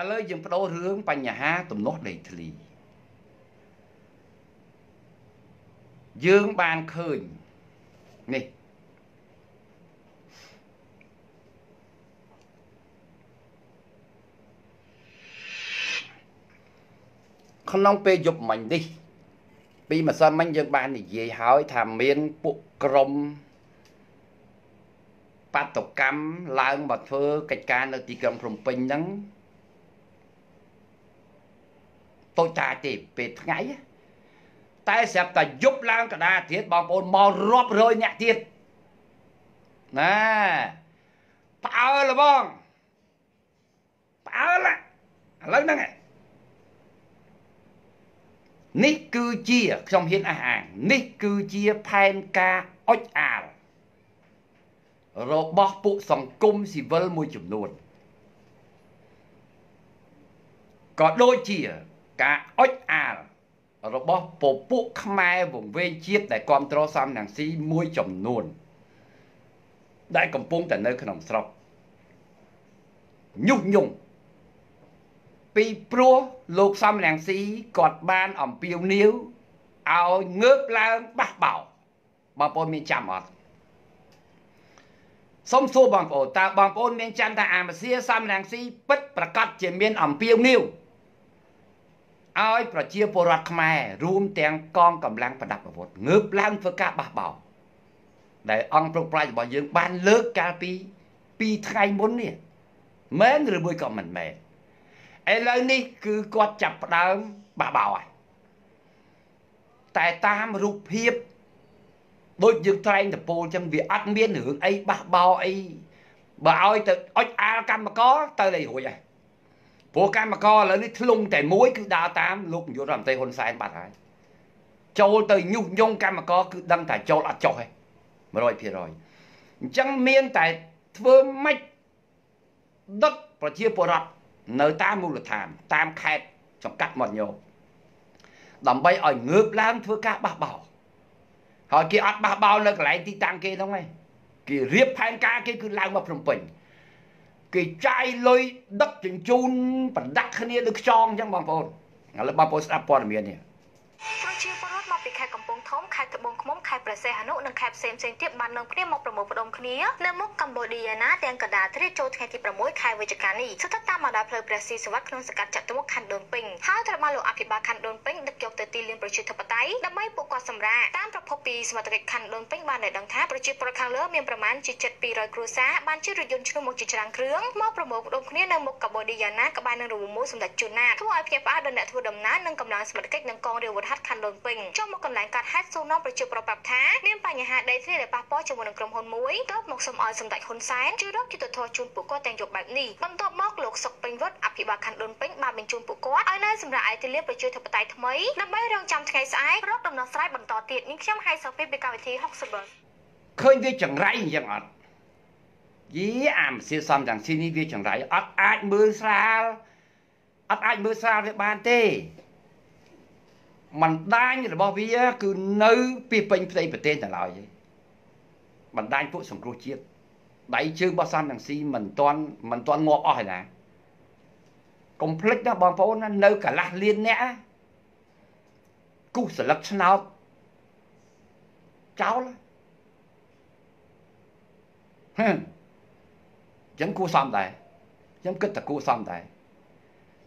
ឥឡូវយើងបដូររឿងបញ្ហាទំនាស់ដីធ្លីយើងបានឃើញនេះក្នុងពេលយប់មិញនេះ ពីម្សិលមិញយើងបាននិយាយហើយថាមានពួកក្រុមបាតុកម្មឡើងមកធ្វើកិច្ចការនៅទីក្រុងភ្នំពេញហ្នឹង តូចតាចទេពេលថ្ងៃតែស្រាប់តែយប់ឡើងកដាទៀតបងប្អូនមករាប់រយអ្នកទៀតណាផ្អើលបងផ្អើលឥឡូវហ្នឹងនេះគឺជាខ្ញុំហ៊ានអះអាងនេះគឺជាផែនការអុចអាលរបស់ពួកសង្គមស៊ីវិលមួយចំនួនក៏ដូចជា ការអុចអាលរបស់ពពួកខ្មែរវង្វេងជាតិដែលគ្រប់គ្រងសំណាងស៊ីមួយចំនួន ដែលកំពុងតែនៅក្នុងស្រុកញុះញង់ពីព្រោះលោកសំរងស៊ីគាត់បានអំពាវនាវឲ្យងើបឡើងបះបោបងប្អូនមានចាំអត់សូមសួរបងប្អូនតើបងប្អូនមានចាំថាអាមសៀសំរងស៊ីពិតប្រកាសជាមានអំពាវនាវ ឲ្យប្រជាពលរដ្ឋខ្មែររួមទាំងកងកម្លាំងប្រដាប់អាវុធងើបឡើងធ្វើការបះបោដែលអង្គប្រឹកប្រាជ្ញរបស់យើងបានលើកកាលពី2ថ្ងៃមុននេះមែនឬមួយក៏មិនមែនឥឡូវនេះគឺគាត់ចាប់ផ្ដើមបះបោហើយតែតាមរូបភាពដូចយើងត្រែងតពូលចឹងវាអត់មានរឿងអីបះបោអីបើឲ្យទៅអុចអាលកម្មករទៅលេរួចហើយ ព្រោះកម្មករឥឡូវនេះធ្លុងតែមួយគឺដើរតាមលោកនាយករដ្ឋមន្ត្រីហ៊ុនសែនបាត់ហើយចូលទៅញុះញង់កម្មករគឺដឹងតែចូលអត់ចុះហើយ100%អញ្ចឹងមានតែធ្វើម៉េចដឹកប្រជាពលរដ្ឋនៅតាមមូលដ្ឋាន តាមខេត្តចង្កាត់មាត់ញោមដើម្បីឲ្យងើបឡើងធ្វើការបះបោហើយគេអត់បះបោនៅកន្លែងទីតាំងគេហ្នឹងឯងគេរៀបផែនការគេគឺឡើងមកភ្នំពេញ គេចាយលុយដឹកជញ្ជូនប្រដាក់គ្នាដូចខ្យងអញ្ចឹងបងប្អូនឥឡូវបងប្អូនស្ដាប់ព័ត៌មាននេះប្រជាពលរដ្ឋ មកពីខេត្តកំពង់ធំខេត្តត្បូងឃ្មុំខេត្តព្រះសីហនុនិងខេត្តផ្សេងផ្សេងទៀតបាននាំគ្នាមកប្រមូលផ្ដុំគ្នានៅមុខកម្ពុជាណាទាំងកណ្ដាលទ្រាចូលថ្ងៃទី6ខែវិច្ឆិកានេះស្ថិតតាមបណ្ដាផ្លូវព្រះស៊ីសវត្តក្នុងសង្កាត់ចតុមុខខណ្ឌដូនពេញហើយត្រូវបានលោកអភិបាលខណ្ឌដូនពេញដឹកយកទៅទីលានប្រជាធិបតេយ្យដើម្បីពួកគាត់សម្រាកតាមប្រភពពីសមត្ថកិច្ចខណ្ឌដូនពេញបានដឹងថាប្រជាពលរដ្ឋខាងលើមានប្រមាណជាជិត200គ្រួសារបានជិះរថយន្តឈ្នួលមកជាច្រើនគ្រឿងមកប្រមូលផ្ដុំគ្នានៅមុខកម្ពុជាណាក្បែរនឹងរង្វង់មូលសម្ដេចជួនណាធ្វើឲ្យភ្ញាក់ផ្អើលដល់អ្នកធ្វើដំណើរនិងកម្លាំងសមត្ថកិច្ចនិងកងរាជវុធហត្ថខណ្ឌដូនពេញចុះមកកន្លែងកាត់ហេតុសួរនាំប្រជាពលរដ្ឋប្រាប់ថាមានបញ្ហាដីធ្លីដែលប៉ះពាល់ជាមួយនឹងក្រុមហ៊ុនមួយទើបមកសុំឲ្យសម្ដេចហ៊ុនសែនជួយរកយុត្តិធម៌ជូនពួកគាត់ទាំងយកបែបនេះបន្ទាប់មកលោកសុកពេញវត្តអភិបាលខណ្ឌដូនពេញបានបញ្ជូនពួកគាត់ឲ្យនៅសម្រាប់ឯទីលានប្រជាធិបតេយ្យថ្មីដើម្បីរងចាំថ្ងៃស្អែករកដំណោះស្រាយបន្តទៀតនេះខ្ញុំហៃសូពីពីកម្មវិធី60បឃើញវាចង្រៃអញ្ចឹងអត់យីអាមសៀសំទាំងស៊ីនេះវាចង្រៃអត់អាចមើលស្រាលអត់អាចមើលស្រាលវាបានទេ បណ្ដាញរបស់វា គឺនៅពីពេញផ្ទៃប្រទេសទាំងឡើយឯងបណ្ដាញពួកសង្គ្រោះជាតិដៃជើងរបស់សំនឹងស៊ីមិនទាន់មិនទាន់ងាប់អស់ឯណាកុំភ្លេចណាបងប្អូនណានៅកន្លះលានអ្នកគូសស្លឹកឆ្នោតចោលហឹមចឹងគួសមដែរខ្ញុំគិតតែគួសមដែរ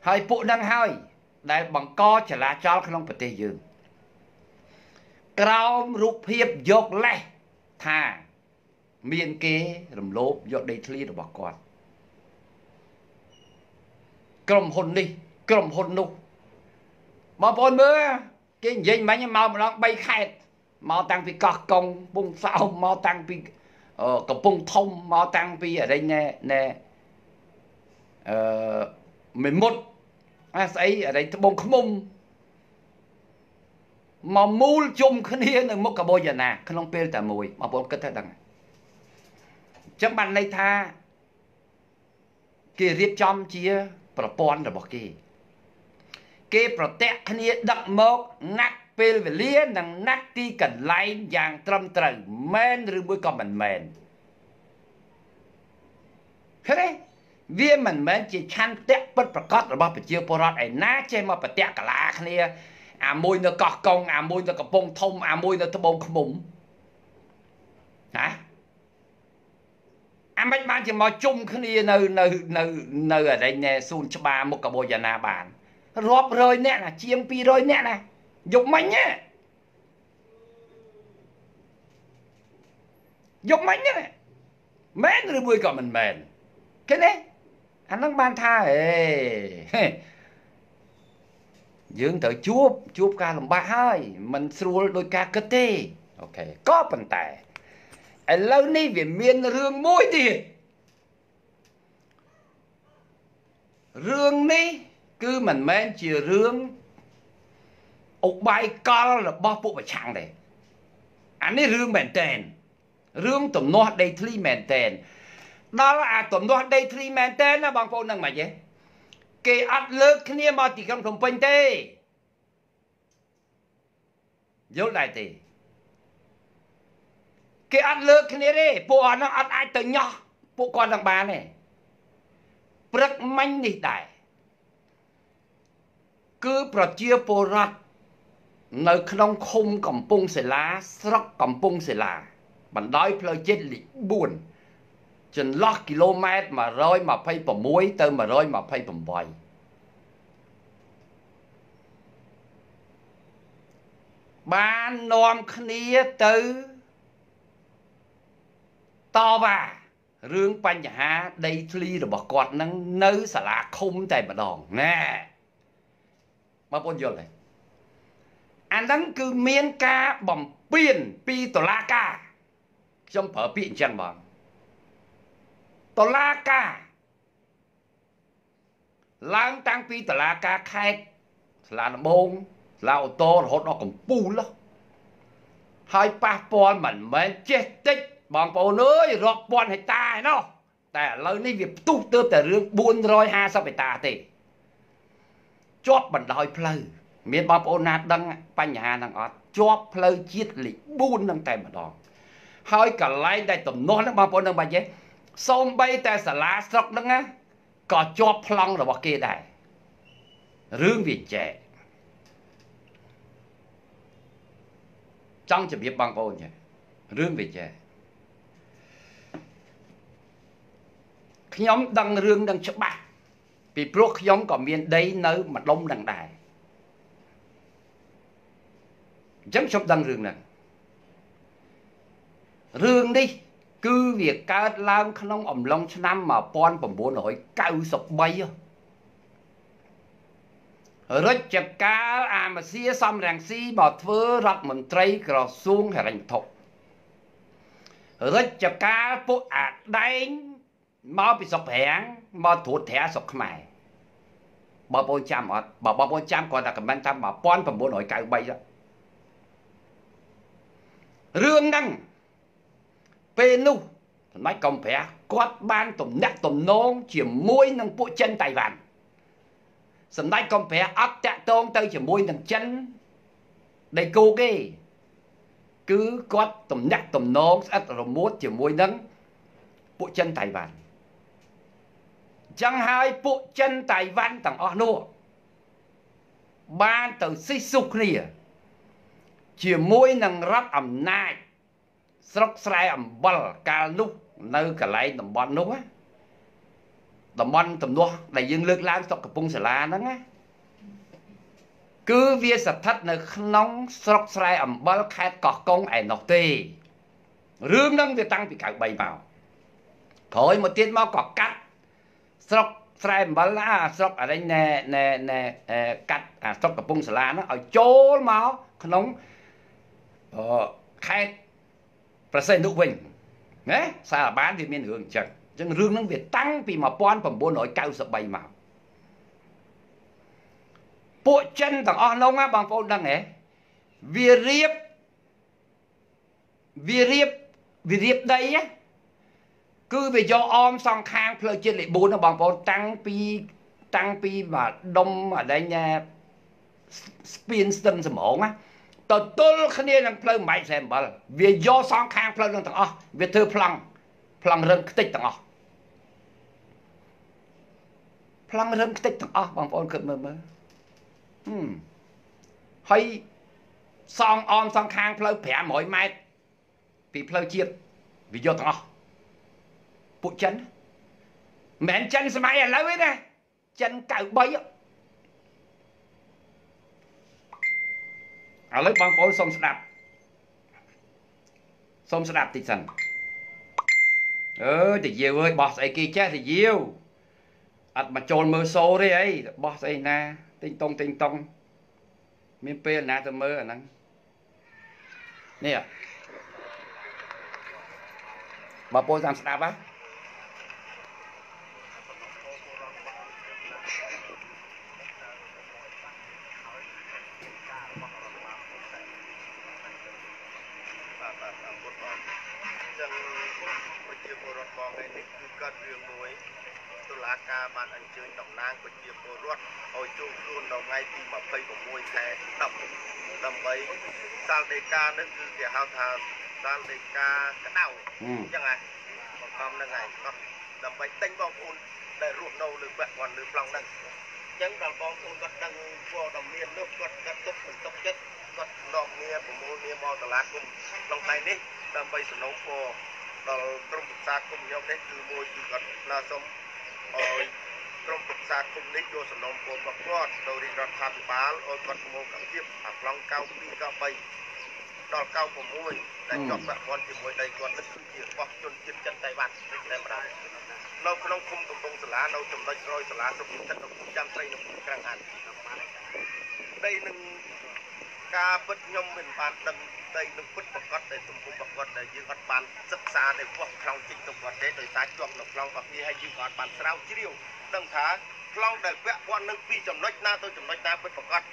ហើយពួកនឹងហើយ ដែលបង្កចលាចលក្នុងប្រទេសយើង ក្រោមរូបភាពយកលេសថា មានគេរំលោភយកដីធ្លីរបស់គាត់ក្រុមហ៊ុននេះក្រុមហ៊ុននោះបងប្អូនមើលគេនិយាយមិញមកម្ដង3ខេត្តមកតាំងពីកោះកុងពុងសោមមកតាំងពីកំពង់ធំមកតាំងពីអរិញណែណែអឺមេមុត អាស្អីអរិញត្បូងឃ្មុំមកមូលជុំគ្នានៅមុខកបោយណាក្នុងពេលតែមួយបងប្អូនគិតទៅដឹងអញ្ចឹងបានន័យថាគេរៀបចំជាប្រព័ន្ធរបស់គេ គេប្រតិគ្នាដឹកមកណាត់ពេលវេលានិងណាត់ទីកន្លែងយ៉ាងត្រឹមត្រូវមែនឬមួយក៏មិនមែនឃើញទេ វាមិនមែនជាឆន្ទៈពិតប្រកបរបស់ប្រជាពលរដ្ឋឯណាចេះមកប្រតិកលាគ្នា អាមួយនៅកោះកុងអាមួយនៅកំពង់ធំអាមួយនៅត្បូងឃ្មុំណាអាមិនបានជាមកជុំគ្នានៅនៅនៅនៅអរិញណែសួនច្បារមុខកបោយាណាបានរាប់រយអ្នកណាជាង200អ្នកណាយកមិញណាយកមិញណាមែនឬមួយក៏មិនមែនឃើញទេ អានឹងបានថាហេយើងត្រូវជួបជួបការលំបាកហើយมันស្រួលដោយការគិតទេអូខេក៏ប៉ុន្តែឥឡូវនេះវាមានរឿងមួយទៀតរឿងនេះគឺមិនមែនជារឿងអុបាយកលរបស់ពួកប្រឆាំងទេអានេះរឿងមែនតែនរឿងទំនាស់ដីធ្លីមែនតែន ដល់អាទំនាស់ដីធ្លីមែនតែនណាបងប្អូននឹងមិនហ៎គេអត់លើកគ្នាមកទីក្រុងភ្នំពេញទេយល់ដែរទេគេអត់លើកគ្នាទេពួកអត់នឹងអត់អាចទៅញោះពួកគាត់នឹងបានទេព្រឹកមិញនេះដែរគឺប្រជាពលរដ្ឋនៅក្នុងឃុំកំពង់សិលាស្រុកកំពង់សិលាបណ្ដោយផ្លូវជាតិលេខ4 ចន្លោះគីឡូម៉ែត្រ126ទៅ128បាននាំគ្នាទៅតវ៉ារឿងបញ្ហាដីធ្លីរបស់គាត់នឹងនៅសាលាឃុំតែម្ដងណែបងប្អូនយល់ទេអាហ្នឹងគឺមានការបំពេញពីតុលាការខ្ញុំប្រើពាក្យអញ្ចឹងបង តុលាការឡើងតាំងពីតុលាការខេត្តសាលាដំបងសាលាអូតូរហូតដល់កំពូលហើយប៉ះពាល់មិនមែនចេះតិចបងប្អូនអើយរាប់ពាន់ហិកតាឯណោះតែឥឡូវនេះវាផ្ទុះទៅតែរឿង450ហិកតាទេជាប់បណ្ដោយផ្លូវមានបងប្អូនណាដឹងបញ្ហាហ្នឹងអត់ជាប់ផ្លូវជាតិលេខ4ហ្នឹងតែម្ដងហើយកន្លែងដែលទំនាស់ហ្នឹងបងប្អូននឹងបាច់ទេ សូម្បីតែសាលាស្រុកហ្នឹងណាក៏ជាប់ប្លង់របស់គេដែររឿងវាចែកចង់ជម្រាបបងប្អូនចារឿងវាចែកខ្ញុំដឹងរឿងនឹងច្បាស់ពីព្រោះខ្ញុំក៏មានដីនៅម្ដុំនឹងដែរអញ្ចឹងខ្ញុំដឹងរឿងហ្នឹងរឿងនេះ គឺវាកើតឡើងក្នុងអំឡុងឆ្នាំ1993រិជ្ជកាលអាមសៀសំរងស៊ីមកធ្វើរដ្ឋមន្ត្រីក្រសួងហិរញ្ញវត្ថុរិជ្ជកាលពួកអាដែងមកពីស្រុកប្រាំងមកត្រួតត្រាស្រុកខ្មែរបងប្អូនចាំអត់បើបងប្អូនចាំគាត់តែខមមិនថា1993រឿងហ្នឹង ពេលនោះសម្ដេចកុម្ពះគាត់បានទំនាក់ទំនងជាមួយនឹងពួកចិនតៃវ៉ាន់សម្ដេចកុម្ពះអត់តាក់ទងទៅជាមួយនឹងចិនដៃគោគេគឺគាត់ទំនាក់ទំនងស្អិតរមួតជាមួយនឹងពួកចិនតៃវ៉ាន់ចឹងហើយពួកចិនតៃវ៉ាន់ទាំងអស់នោះបានទៅស៊ីសុះគ្នា ជាមួយនឹងរដ្ឋអំណាច ស្រុកស្រែអំបិលកាលនោះនៅកន្លែងតំបន់នោះតំបន់ទំនាស់ដែលយើងលើកឡើងស្រុកកំពង់សាលាហ្នឹងណាគឺវាស្ថិតនៅក្នុងស្រុកស្រែអំបិលខេត្តកោះកុងឯនោះទេរឿងហ្នឹងវាតាំងពី93មកក្រោយមកទៀតមកក៏កាត់ស្រុកស្រែអំបិលណាស្រុកអរិញណែណែណែកាត់អាស្រុកកំពង់សាលាហ្នឹងឲ្យចូលមកក្នុងអខេត្ត ប្រសិទ្ធនុវិញណាសារបានវាមានរឿងអញ្ចឹងអញ្ចឹងរឿងហ្នឹងវាតាំងពី1993មកពួកចិនទាំងអស់នោះបងប្អូនដឹងហ៎វារៀបវារៀបវារៀបដីណាគឺវាយកអមសងខាងផ្លូវជាតិលេខ4បងប្អូនតាំងពីតាំងពីបាទដុំអដែងស្ពានស្ទឹងសំរងណា ទៅទល់គ្នានឹងផ្លូវម៉ៃ47វាយកសងខាងផ្លូវនឹងទាំងអស់វាធ្វើប្លង់ប្លង់រឹងខ្ទេចទាំងអស់ប្លង់រឹងខ្ទេចទាំងអស់បងប្អូនគិតមើលមើលហឹមហើយសងអមសងខាងផ្លូវ500ម៉ែត្រពីផ្លូវជាតិវាយកទាំងអស់ពួកចិនមិនមែនចិនសម័យឥឡូវទេណាចិន93 ឥឡូវបងប្អូនសូមស្ដាប់សូមស្ដាប់តិចសិនអើយតាយាវអើយបោះស្អីគេចេះតាយាវអត់មកចូលមើលសូទេអីបោះស្អីណាទិញតុងទិញតុងមានពេលណាទៅមើលអាហ្នឹងនេះបងប្អូនតាមស្ដាប់ហ៎ បាទបាទអរគុណបងចឹងប្រជាពលរដ្ឋបងឯនេះគឺកើតរឿងមួយតុលាការបានអញ្ជើញតំណាងប្រជាពលរដ្ឋឲ្យចូលខ្លួននៅថ្ងៃទី26ខែ10ដើម្បីសាលដីកានឹងគឺគេហៅថាសាលដីកាក្តៅហឹមចឹងហ៎បង្ខំនឹងហើយកោះដើម្បីទិញបងប្អូនដែលរស់នៅលើបាក់គាត់លើប្លង់ហ្នឹងចឹងដល់បងប្អូនគាត់ដឹងព័ត៌មាននោះគាត់គាត់ទុកមិនទុកចិត្ត គាត់នាំគ្នាប្រមូលគ្នាមកតឡាគុំក្នុងថ្ងៃនេះដើម្បីសំណូមពរដល់ក្រុមប្រឹក្សាគុំខ្ញុំនេះគឺមួយគឺគាត់ស្នើសុំឲ្យក្រុមប្រឹក្សាគុំនេះយកសំណូមពររបស់គាត់ទៅរាជរដ្ឋាភិបាលឲ្យគាត់ប្រមូលកភាពអាប្លង់92 93ដល់96ដែលជាប់ពាក់ព័ន្ធជាមួយដៃគាត់នេះគឺជារបស់ជនជាតិចិនតៃវ៉ាន់តែម្ដងនៅក្នុងឃុំកំពង់សាលានៅចំណុចក្រោយសាលាសុខភាពទឹកនៅភូមិចាំស្រីនៅភូមិក្រាំងហាត់ដីនឹង ការពិតខ្ញុំមិនបានដឹងដីនឹងពិតប្រកបដែលទំហំរបស់គាត់ដែលយើងអត់បានសិក្សានៅពោះខ្លងជីកទៅគាត់ទេដោយសារជាប់នៅខ្លងរបស់គេហើយយើងក៏អត់បានស្រាវជ្រាវដឹងថាខ្លងដែលពាក់ព័ន្ធនឹងពីចំណុចណាទៅចំណុចណាពិតប្រកប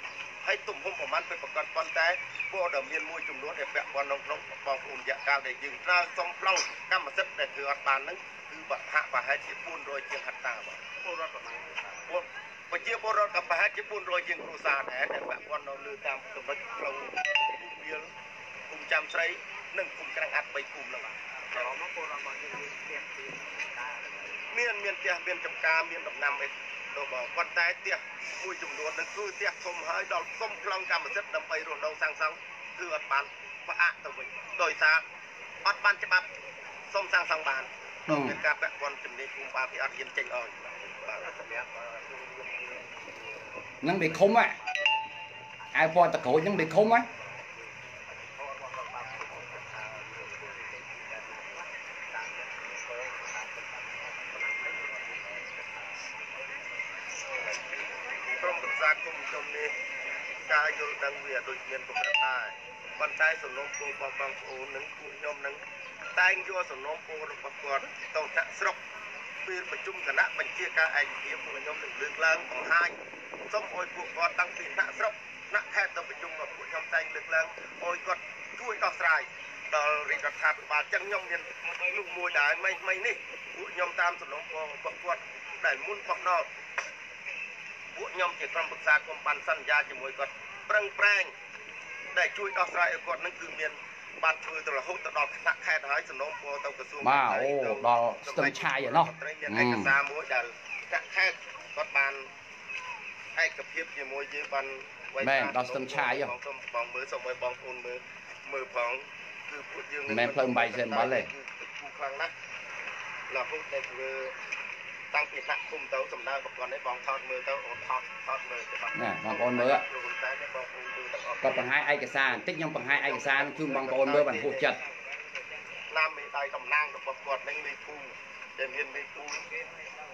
ហើយទំហំប្រមាណពិតប្រកបប៉ុន្តែព័ត៌មានមួយចំនួនដែលពាក់ព័ន្ធនៅក្នុងបងប្អូនរយៈកាលដែលយើងស្នើសុំខ្លងកម្មសិទ្ធិដែលធ្វើអត់បានហ្នឹងគឺបហាក់ប្រហែលជា400ជាងហត្តាបាទពលរដ្ឋប្រមាណពល ប្រជាពលរដ្ឋក៏ប្រហែលជា400ជាងគ្រួសារដែរដែលពាក់ព័ន្ធនៅលើតាមចំណុចផ្លូវវាលភូមិចាំស្រីនិងភូមិក្រាំងអាត់3ភូមិហ្នឹងបាទចូលមកពលរដ្ឋរបស់យើងមានផ្ទះមានមានផ្ទះមានចំការមានដំណាំអីទៅបងប៉ុន្តែផ្ទះមួយចំនួនហ្នឹងគឺផ្ទះធំហើយដល់សុំប្លង់កម្មសិទ្ធិដើម្បីរស់នៅសាងសង់គឺអត់បានផ្អាកទៅវិញដោយសារអត់បានច្បាប់សុំសាងសង់បានហឹមមានការពាក់ព័ន្ធជំនាញភូមិបាលគេអត់ហ៊ានចេញអោយបាទសម្រាប់ហ្នឹងវាឃុំហ៎អាវពណ៌តក្រូចហ្នឹងវាឃុំហ៎ក្រុមប្រឹក្សាគុំខ្ញុំនេះការយល់ដឹងវាដូចមានកម្រិតដែរប៉ុន្តែសំណុំពររបស់បងប្អូននឹងពួកខ្ញុំនឹងតែងយកសំណុំពររបស់គាត់ទៅថ្នាក់ស្រុក ពេលប្រជុំគណៈបញ្ជាការឯកភាពពួកខ្ញុំនឹងលើកឡើងបង្ហាញសូមអោយពួកគាត់តាំងពីថ្នាក់ស្រុកថ្នាក់ខេត្តទៅប្រជុំกับពួកខ្ញុំតែងលើកឡើងអោយគាត់ជួយដោះស្រាយដល់រាជរដ្ឋាភិបាលចឹងខ្ញុំមាននោះមួយដែរមិនមិននេះពួកខ្ញុំតាមសំណុំពររបស់គាត់ដែលមុនបោះដោតពួកខ្ញុំជាក្រុមប្រឹក្សាគុំបានសន្យាជាមួយគាត់ប្រឹងប្រែងដែលជួយដោះស្រាយឲ្យគាត់នឹងគឺមាន បានធ្វើទៅរហូតទៅដល់ថ្នាក់ខេត្តហើយសំណូមពរទៅក្រសួងបាទអូដល់ស្ទឹងឆាយឯណោះត្រីមានឯកសារមួយដែលថ្នាក់ខេត្តគាត់បានឯកភាពជាមួយយើងបានវាយមែនដល់ស្ទឹងឆាយហ៎បងសូមបងមើលសូមឲ្យបងប្អូនមើលមើលផងគឺពួកយើងមិនមែនផ្លូវ8សេនបាល់ទេគឺទឹកគូខ្លាំងណាស់រហូតតែធ្វើ តាំងពីថ្នាក់ឃុំទៅសម្ដៅប្រព័ន្ធនេះបងថតមើលទៅអូថតថតមើលទៅបាទណាបងប្អូនមើលលោកហ៊ុនសែននេះបងប្អូនមើលទាំងអស់គាត់បង្ហាញឯកសារបន្តិចខ្ញុំបង្ហាញឯកសារជូនបងប្អូនមើលបានហួសចិត្តណាមមេដៃតំណាងរបស់គាត់នឹងមេភូមិដែលមានមេភូមិ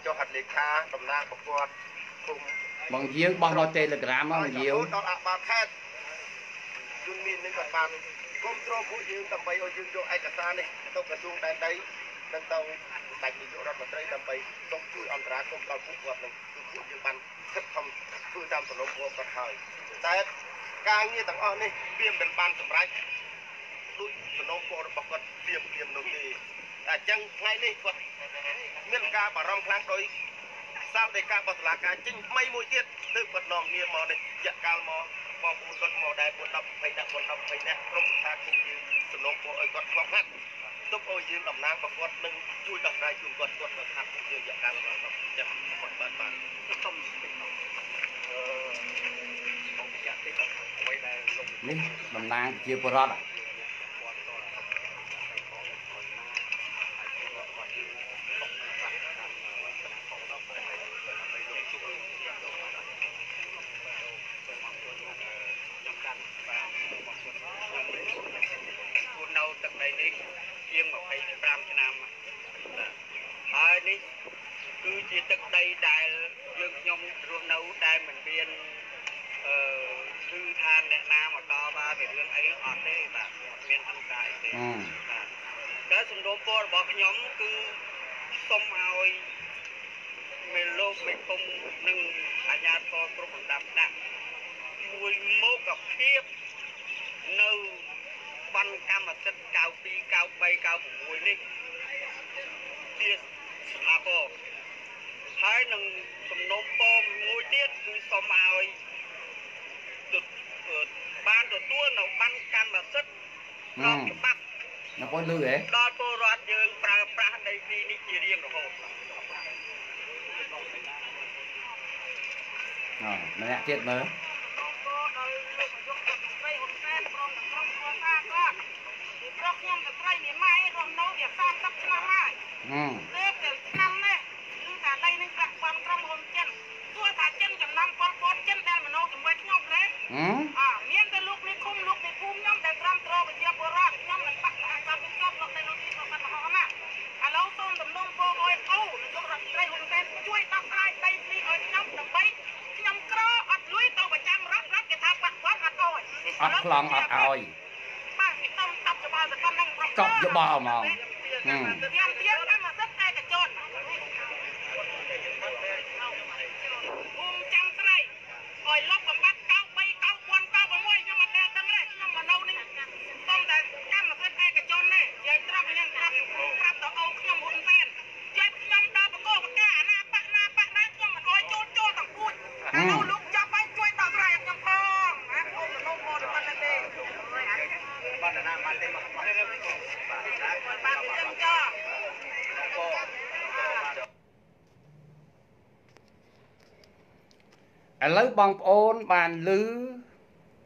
ចុះហត្ថលេខាតំណាងរបស់គាត់ភូមិបងយាវបោះនៅ Telegram មកបងយាវដល់អបាលខេត្តជួនមាននឹងក៏បានគ្រប់គ្រងពួកយើងដើម្បីឲ្យយើងយកឯកសារនេះទៅក្រសួងដែនដីនិងទៅ ដាច់នាយករដ្ឋមន្ត្រីដើម្បីសូមជួយអន្តរាគមន៍ដល់ពួកគាត់នឹងគឺពួកយើងបានខិតខំធ្វើតាមសំណុំពរគាត់ហើយតែការងារទាំងអស់នេះវាមិនបានសម្រេចដូចសំណុំពររបស់គាត់ព្រាមព្រាមនោះទេអញ្ចឹងថ្ងៃនេះគាត់មានការបារម្ភខ្លាំងដោយសាលដីការបស់តុលាការចេញថ្មីមួយទៀតទើបគាត់នាំគ្នាមកនេះរយៈកាលមកបងប្អូនគាត់មកដែរ4 10 20នាក់4 10 20នាក់ក្រុមប្រឹក្សាគុំយើងសំណុំពួកឲ្យគាត់ឆ្លងហាត់ ទុកឲ្យយើងតំណាងប្រកបនឹងជួយដោះស្រាយជូនគាត់គាត់ទៅខាត់យើងយកកម្មមកចាស់គាត់បានបានខ្ញុំអឺបងចាក់តិចអ្វីដែលលោកនេះតំណាងជាពលរដ្ឋហ៎ ខ្លួននៅទឹកដីនេះ ជាង25ឆ្នាំហើយនេះគឺជាទឹកដីដែលយើងខ្ញុំរស់នៅដែលមិនមានអឺគឺឋានអ្នកណាមកតវ៉ាពីរឿងអីអត់ទេបាទអត់មានអន្តរាយទេអឺបាទតែសំណូមពររបស់ខ្ញុំគឺសូមឲ្យមេលោកមេគុំនិងអាជ្ញាធរគ្រប់បណ្ដាប់ដាក់មួយមកភាពនៅ បានកម្មសិទ្ធិ92 93 96នេះជាស្ថាពរហើយនឹងសំណូមពរមួយទៀតគឺសូមឲ្យទបានទទួលនៅបានកម្មសិទ្ធិស្របច្បាប់នៅប៉ុនលឺហ៎ដល់ពលរដ្ឋយើងប្រើប្រាស់ដីធ្លីនេះជារៀងរហូតអម្នាក់ទៀតមើលដល់លោកនាយករដ្ឋមន្ត្រីហ៊ុនសែនព្រមទាំងក្រុមគ្រួសារគាត់ ពីព្រោះខ្ញុំស្ត្រីមេម៉ាយរស់នៅវា30ឆ្នាំហើយហឹមទេតែឆ្នាំនេះគឺថាដីនឹងប្រាក់បានក្រុមហ៊ុនចិនទោះថាចិនចំណាំប៉ុលពតចិនដែលមនោជាមួយខ្ញុំទេហឹមអមានតែលោកនេះគុំលោកនេះភូមិខ្ញុំដែលត្រាំត្រប្រជាពលរដ្ឋខ្ញុំមិនបាក់អាសាពីចប់លោកនៅនេះក៏មិនហោះណាឥឡូវសូមដំណងពរឲ្យអូនាយករដ្ឋមន្ត្រីហ៊ុនសែនជួយដោះស្រាយដីធ្លីឲ្យខ្ញុំដើម្បីខ្ញុំក្រអត់លួយទៅប្រចាំរដ្ឋរដ្ឋគេថាបាក់គាត់អត់អោយអត់ខ្លងអត់ឲ្យ បាទខ្ញុំស្ដាប់ច្បាស់ទៅតាមនឹងប្រ កប់យោបល់ហ្មងហឹមទៀតទៀតកម្មសិទ្ធិឯកជនភូមិចាំស្រីឲ្យលុបបំបត្តិ93 94 96ខ្ញុំអត់ដែលដឹងទេខ្ញុំមកនៅនេះសូមតែកម្មសិទ្ធិឯកជនទេនិយាយត្រង់ខ្ញុំប្រាប់ប្រាប់ទៅអូខ្ញុំហ៊ុនសែនជួយខ្ញុំដល់បកបកាអាណាបាក់ណាបាក់ណាខ្ញុំមិនអោយចូលចូលទាំងពួចឥឡូវលោកចាប់ឲ្យជួយដល់ស្រ័យខ្ញុំផងណាខ្ញុំមិនលោកមកប៉ុណ្ណឹងទេ បានណាបានទេមកបាទ បាទខ្ញុំចា ឥឡូវ បងប្អូនបានឮ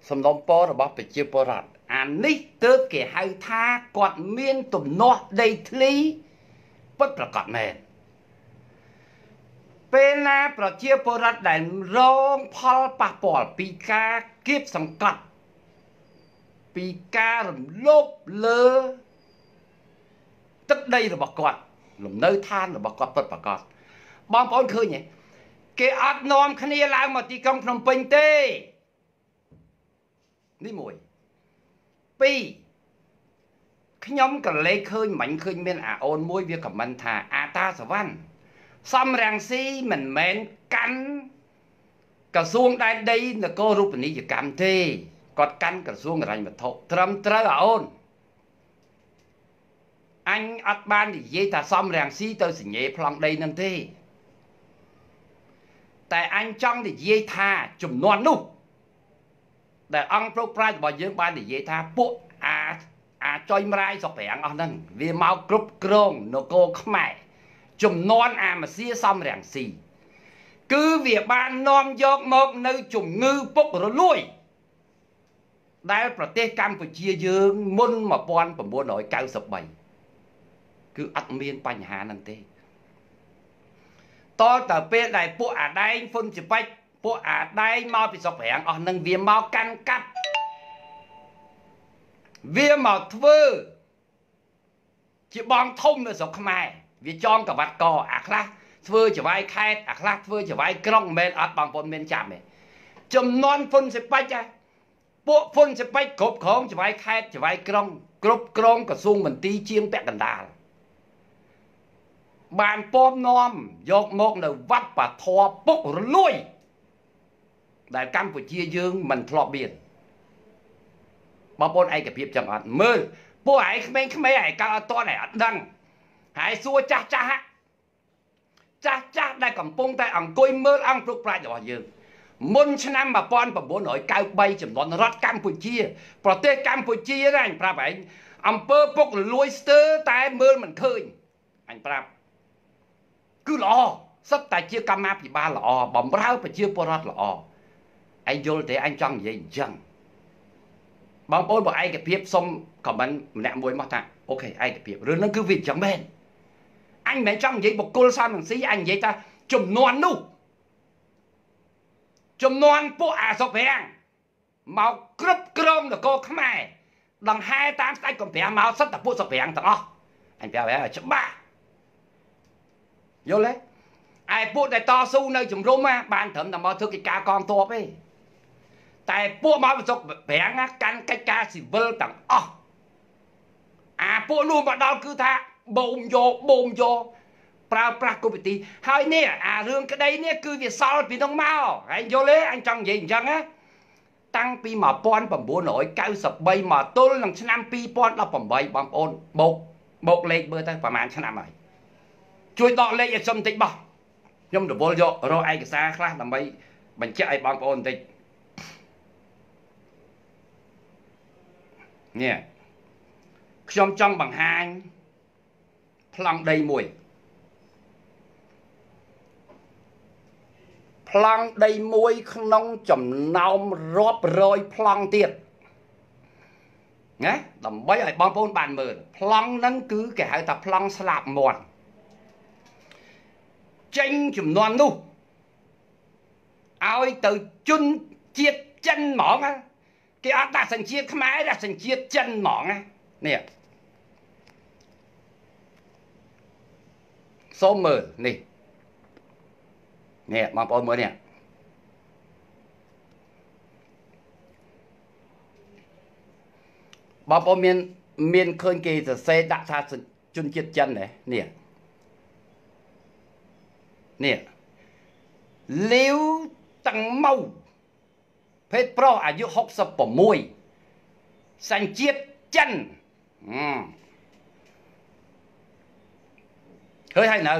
សំណុំពររបស់ប្រជាពលរដ្ឋអានេះទើបគេហៅថាគាត់មានទំនាស់ដីធ្លីពិតប្រកបមែនពេលណាប្រជាពលរដ្ឋដែលរងផលប៉ះពាល់ពីការគៀបសង្កត់ពីការរំលោភលើទឹកដីរបស់គាត់លំនៅឋានរបស់គាត់ពិតប្រកបបងប្អូនឃើញទេ គេអត់នាំគ្នាឡើងមកទីក្រុងភ្នំពេញទេនេះមួយពីរខ្ញុំក៏លេខឃើញមិញឃើញមានអាអូនមួយវាខមមិនថាអាតាសវណ្ណសំរាំងស៊ីមិនមែនកាន់ក្រសួងដែនដីនគររូបនីយកម្មទេគាត់កាន់ក្រសួងហិរញ្ញវត្ថុត្រឹមត្រូវអាអូនអញអត់បាននិយាយថាសំរាំងស៊ីទៅសញ្ញេប្លង់ដីនឹងទេ តែអញចង់និយាយថាចំនួននោះដែលអង្គប្រុកប្រាជ្ញរបស់យើងបាននិយាយថាពួកអាអាចុយមរាយសុកប្រាំងអស់ហ្នឹងវាមកគ្រប់គ្រងនគរខ្មែរចំនួនអាមសៀសំរាំងស៊ីគឺវាបាននាំយកមកនៅជំងឺពុករលួយ ដែលប្រទេសកម្ពុជាយើងមុន1993គឺអត់មានបញ្ហាហ្នឹងទេ តលទៅពេលដែលពួកអាដែងហ៊ុនជាបាច់ពួកអាដែងមកពីស្រុកប្រាំងអស់នឹងវាមកកាន់កាប់វាមកធ្វើជាបងធំនៅស្រុកខ្មែរវាចងកវ៉ាត់កអាខ្លះធ្វើចវាយខេតអាខ្លះធ្វើចវាយក្រុងមិនមែនអត់បងប្អូនមានចាំទេចំនួនហ៊ុនសិបាច់ចាពួកហ៊ុនសិបាច់គ្រប់គ្រងចវាយខេតចវាយក្រុងគ្រប់គ្រងក្រសួងមន្ទីរជាងពាក់កណ្ដាល បានពំនាំយកមកនៅវត្តបធរពុករលួយ ដែលកម្ពុជាយើងមិនធ្លាប់មានបងប្អូនឯកភាពចឹងអត់មើលពួកឯងក្មេងៗឯងកើតអត់តឯងអត់ដឹងហើយសួរចាស់ចាស់ហ่ะចាស់ចាស់ដែលកំពុងតែអង្គុយមើលអង្គព្រឹកប្រាជ្ញរបស់យើងមុនឆ្នាំ1993ចំនួនរដ្ឋកម្ពុជា ប្រទេសកម្ពុជាណាអញប្រាប់ឯងអំពើពុករលួយស្ទើរតែមើលមិនឃើញអញប្រាប់ គឺល្អសិតតែជាកម្មាភិបាលល្អបំរើប្រជាពលរដ្ឋល្អឯងយល់ទេអញចង់និយាយអញ្ចឹងបងប្អូនបើឯកភាពសុំខមមិនម្នាក់មួយមកថាអូខេឯកភាពរឿងហ្នឹងគឺវាអញ្ចឹងមែនអញមិនមែនចង់និយាយបុគ្គលសំនឹងស៊ីអញនិយាយថាចំនួននោះចំនួនពួកអាសុភរាំងមកគ្រប់គ្រងនគរខ្មែរដង្ហែតាមស្ដេចកំប្រាំងមកសិតតែពួកសុភរាំងទាំងអស់អញប្រាប់ហើយច្បាស់ យល់ទេឯពួកដែលតស៊ូនៅជំរុំបានត្រឹមតែមកធ្វើកិច្ចការកងទ័ពទេតែពួកមកប្រសុកប្រាំងកាន់កិច្ចការស៊ីវិលទាំងអស់អាពួកនោះមកដល់គឺថាបូមយកបូមយកប្រើប្រាស់គុណវិធីហើយនេះអារឿងក្តីនេះគឺវាសល់ពីនោះមកហើយយល់ទេអញចង់និយាយអញ្ចឹងណាតាំងពី1993មកទល់នឹងឆ្នាំ2018បងប្អូនបោកបោកលេខមើលទៅប្រហែលឆ្នាំហើយ ជួយដកលេខឲ្យខ្ញុំបន្តិចបោះខ្ញុំរវល់យករកឯកសារខ្លះដើម្បីបញ្ជាក់ឲ្យបងប្អូនបន្តិចនេះខ្ញុំចង់បង្ហាញប្លង់ដីមួយប្លង់ដីមួយក្នុងចំណោមរាប់រយប្លង់ទៀតណាដើម្បីឲ្យបងប្អូនបានមើលប្លង់ហ្នឹងគឺគេហៅថាប្លង់ស្លាប់មាត់ ចេញចំនួននោះឲ្យទៅជនជាតិចិនហ្មងគេអត់ដាក់សញ្ជាតិខ្មែរដាក់សញ្ជាតិចិនហ្មងនេះសូមមើលនេះនេះបងប្អូនមើលនេះបងប្អូនមានមានឃើញគេសរសេរដាក់ថាជនជាតិចិនទេនេះ នេះលាវតាំងម៉ៅភេទប្រុសអាយុ66សញ្ជាតិចិនឃើញហើយនៅ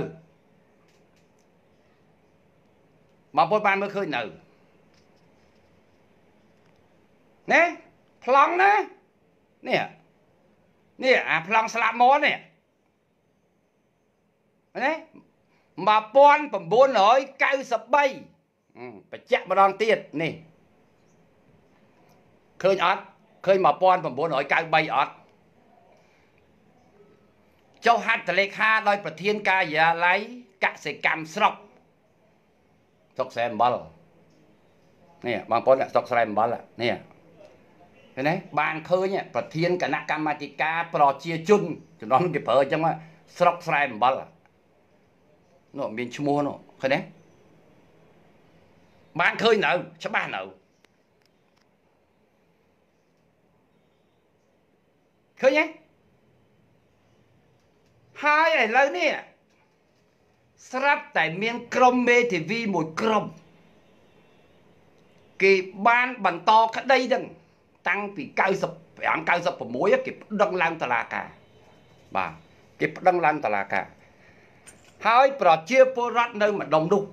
បងប្អូនបានមើលឃើញនៅណែប្លង់ណានេះនេះអាប្លង់ស្លាប់មននេះណា 1993បញ្ជាក់ម្ដងទៀតនេះឃើញអត់ឃើញ1993អត់ចុះហត្ថលេខាដោយប្រធានការិយាល័យកសិកម្មស្រុកស្រុកស្រែអំបិលនេះបងប្អូនស្រុកស្រែអំបិលនេះឃើញទេបានឃើញប្រធានគណៈកម្មាធិការប្រជាជនចំណងគេប្រើអញ្ចឹងស្រុកស្រែអំបិល នោះមានឈ្មោះនោះឃើញទេបានឃើញនៅច្បាស់នៅឃើញទេហើយឥឡូវនេះស្រាប់តែមានក្រុមមេធាវីមួយក្រុមគេបានបន្តក្តីហ្នឹងតាំងពី95 96គេប្តឹងឡើងតុលាការបាទគេប្តឹងឡើងតុលាការ ហើយប្រជាពលរដ្ឋនៅម្ដុំនោះ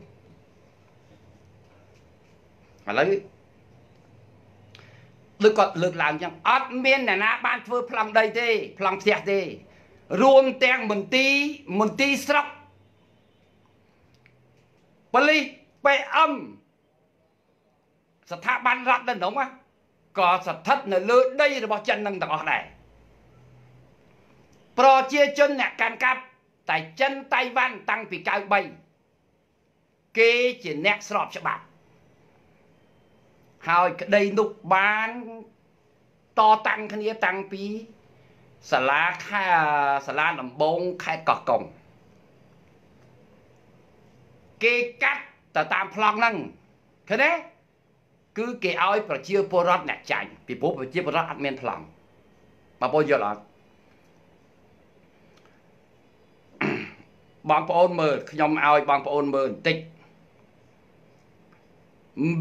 ឥឡូវដូចគាត់លើកឡើងចឹងអត់មានអ្នកណាបានធ្វើប្លង់ដីទេប្លង់ផ្ទះទេ រួមទាំងមន្ទីរមន្ទីរស្រុកប៉ូលីស PM ស្ថាប័នរដ្ឋនៅក្នុងក៏ស្ថិតនៅលើដីរបស់ចិននឹងទាំងអស់ដែរប្រជាជនអ្នកកាន់កាប់ តែចិនតៃវ៉ាន់តាំងពី93គេជាអ្នកស្របច្បាប់ហើយក្តីនោះបានតតាំងគ្នាតាំងពីសាលាខេសាលាដំបងខេត្តកោះកុងគេកាត់ទៅតាមប្លង់ហ្នឹងឃើញទេគឺគេឲ្យប្រជាពលរដ្ឋអ្នកចាញ់ពីព្រោះប្រជាពលរដ្ឋអត់មានប្លង់បងប្អូនយល់អត់ បងប្អូនមើលខ្ញុំឲ្យបងប្អូនមើលបន្តិច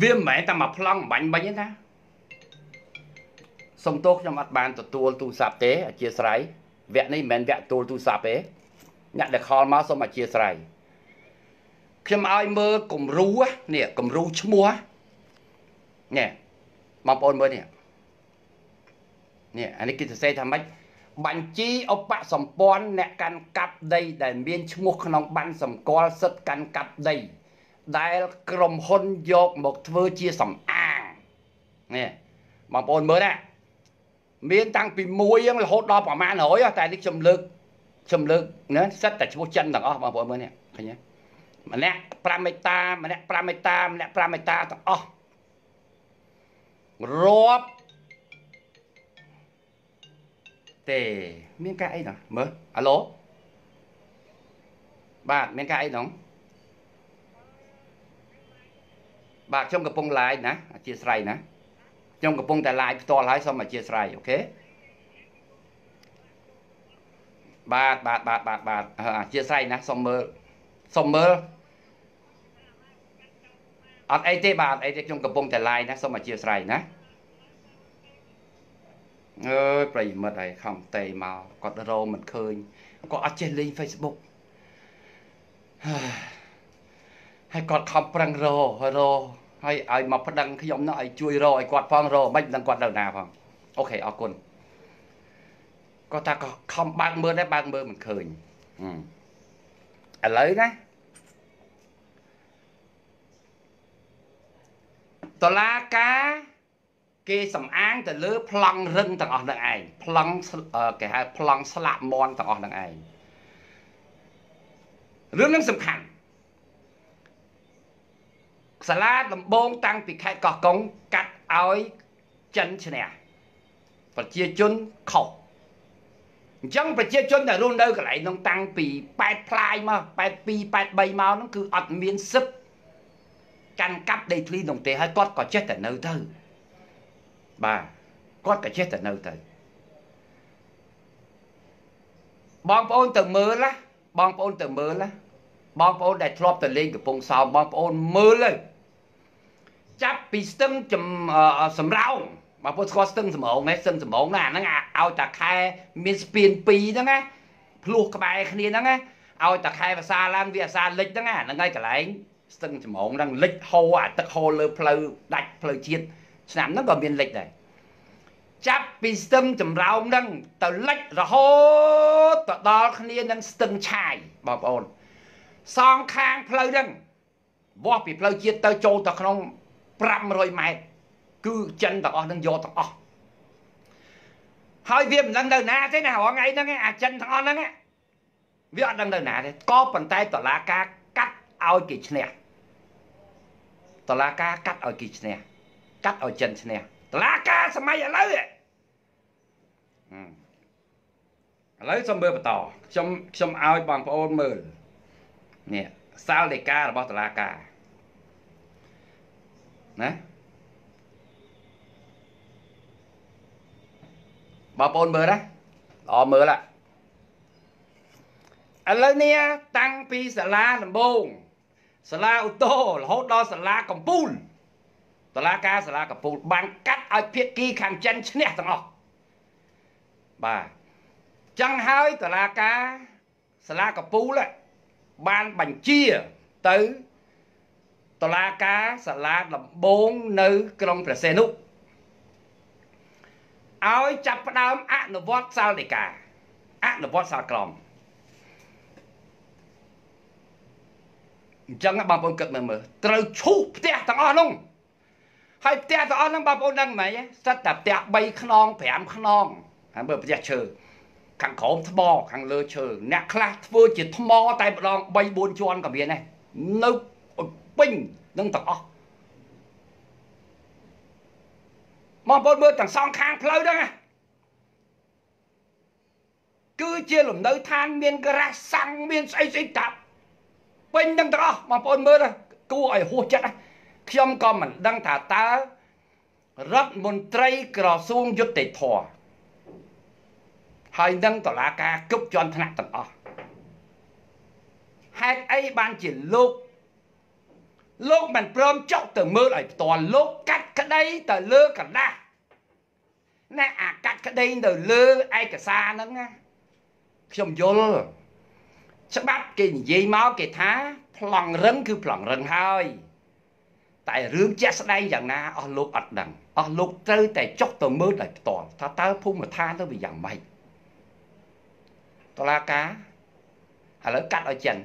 វាមិនមែនតែមកប្លង់បាញ់បាញ់ទេណាសុំទោសខ្ញុំអត់បានទទួលទូរស័ព្ទទេអធិស្ឋានវគ្គនេះមិនមែនវគ្គទទួលទូរស័ព្ទទេអ្នកដែលខលមកសូមអធិស្ឋានខ្ញុំឲ្យមើលគំរូនេះគំរូឈ្មោះនេះបងប្អូនមើលនេះនេះអានេះគេសរសេរថាម៉េច បញ្ជីឧបសម្ព័ន្ធអ្នកកាន់កាប់ដី ដែលមានឈ្មោះក្នុងប័ណ្ណសម្គាល់សិទ្ធិកាន់កាប់ដី ដែលក្រុមហ៊ុនយកមកធ្វើជាសំអាងនេះបងប្អូនមើលណាមានតាំងពី1ហ្នឹងរហូតដល់ប្រមាណ100តែនេះខ្ញុំលើកខ្ញុំលើកណាសិតតែឈ្មោះចិនទាំងអស់បងប្អូនមើលនេះឃើញទេម្នាក់5មេតាម្នាក់5មេតាម្នាក់5មេតាទាំងអស់រាប់ ទេមានការអីណោះមើលអាឡូបាទមានការអីណោះបាទខ្ញុំកំពុង live ណាអធិស្ឋានណាខ្ញុំកំពុងតែ live ផ្ទាល់ហើយសូមអធិស្ឋានអូខេបាទបាទបាទបាទបាទអធិស្ឋានណាសូមមើលសូមមើលអត់អីទេបាទអីទេខ្ញុំកំពុងតែ live ណាសូមអធិស្ឋានណា អើយប្រិយមិត្តហើយខំតេមកគាត់រោមិនឃើញគាត់អត់ចេះលេង Facebook ហើយគាត់ខំប្រឹងរោរោហើយឲ្យមកប្តឹងខ្ញុំនោះឲ្យជួយរកឲ្យគាត់ផងរកមិនដឹងគាត់នៅណាផងអូខេអរគុណគាត់ថាក៏ខំបើកមើលដែរបើកមើលមិនឃើញឥឡូវណាតឡាការ គេសំអាងទៅលើប្លង់រឹងទាំងអស់នឹងឯងប្លង់គេហៅប្លង់ស្លាកមន់ទាំងអស់នឹងឯងរឿងនឹងសំខាន់សាលាដំបងតាំងពីខេត្តកោះកុងកាត់ឲ្យចិនឈ្នះប្រជាជនខុសអញ្ចឹងប្រជាជនដែលរស់នៅកន្លែងនោះតាំងពី8ផ្លាយមក82 83មកហ្នឹងគឺអត់មានសិទ្ធកាន់កាប់ដីធ្លីនោះទេហើយគាត់ក៏ចេះតែនៅទៅ បាទគាត់ក៏ចេះតែនៅទៅបងប្អូនទៅមើលណាបងប្អូនទៅមើលណាបងប្អូនដែលធ្លាប់ទៅលេងកំពង់សោមបងប្អូនមើលទៅចាប់ពីស្ទឹងសំរោងបងប្អូនស្គាល់ស្ទឹងសំរោងទេស្ទឹងសំរោងណាហ្នឹងឲ្យតាខែមានស្ពាន2ហ្នឹងណាភ្លោះក្បែរគ្នាហ្នឹងណាឲ្យតាខែភាសាឡើងវាអាសាលិចហ្នឹងណាហ្នឹងហើយកន្លែងស្ទឹងសំរោងហ្នឹងលិចហូរអាទឹកហូរលើផ្លូវដាច់ផ្លូវជាតិ ឆ្នាំហ្នឹងក៏មានលិចដែរចាប់ពីស្ទឹងចម្រោងហ្នឹងទៅលិចរហូតទៅដល់គ្នានឹងស្ទឹងឆាយបងប្អូនសងខាងផ្លូវហ្នឹងវាស់ពីផ្លូវជាតិទៅចូលទៅក្នុង500ម៉ែត្រគឺចិនទាំងអស់នឹងយកទាំងអស់ហើយវាមិនដឹងទៅណាទេណារងថ្ងៃហ្នឹងអាចិនទាំងអស់ហ្នឹងវាអត់ដឹងទៅណាទេក៏ប៉ុន្តែតឡាការកាត់ឲ្យគេឈ្នះតឡាការកាត់ឲ្យគេឈ្នះ កាត់ឲ្យចិនឈ្នះតឡាការសម័យឥឡូវឥឡូវសូមមើលបន្តខ្ញុំខ្ញុំឲ្យបងប្អូនមើលនេះសាលដីការបស់តឡាការណាបងប្អូនមើលណាល្អមើលឥឡូវនេះតាំងពីសាលាដំបងសាលាឧតោរហូតដល់សាលាកំពូល តឡាការសាលាកំពូលបានកាត់ឲ្យភៀកគីខាងចិនឈ្នះទាំងអស់បាទចឹងហើយតឡាការសាលាកំពូលបានបញ្ជាទៅតឡាការសាលាដំបងនៅក្រុងព្រះសីហនុឲ្យចាប់ផ្ដើមអនុវត្តសាលដីកាអនុវត្តសាលក្រមអញ្ចឹងបងប្អូនគិតមើលមើលត្រូវឈូសផ្ទះទាំងអស់នោះ ហើយផ្ទះទាំងអស់ហ្នឹងបងប្អូនដឹងមិនសិតតែផ្ទះ3ខ្នង5ខ្នងហើយមើលផ្ទះឈើខាងក្រោមថ្មខាងលើឈើអ្នកខ្លះធ្វើជាថ្មតែម្ដង3 4ជាន់ក៏មានដែរនៅពេញនឹងទាំងអស់បងប្អូនមើលទាំងសងខាងផ្លូវហ្នឹងណាគឺជាលំនៅឋានមានការ៉ាសសាំងមានស្អីស្អីតាប់ពេញទាំងទាំងអស់បងប្អូនមើលគួរឲ្យហួសចិត្ត ខ្ញុំក៏មិនដឹងថាតើរដ្ឋមន្ត្រីក្រសួងយុតិធម៌ហើយនឹងតឡាការគ្រប់ជាន់ថ្នាក់ទាំងអស់ហេតុអីបានជាលោកលោកមិនព្រមចុះទៅមើលឲ្យផ្ទាល់លោកកាត់ក្តីទៅលើកណ្ដាស់ណែអាកាត់ក្តីទៅលើឯកសារហ្នឹងណាខ្ញុំយល់ច្បាប់គេនិយាយមកគេថាប្លង់រឹងគឺប្លង់រឹងហើយ តែរឿងជាក់ស្ដែងយ៉ាងណាអស់លោកអត់ដឹងអស់លោកត្រូវតែចុះទៅមើលដោយផ្ទាល់ថាតើភូមិឋានទៅវាយ៉ាងម៉េចតឡាការឥឡូវកាត់ឲ្យចិន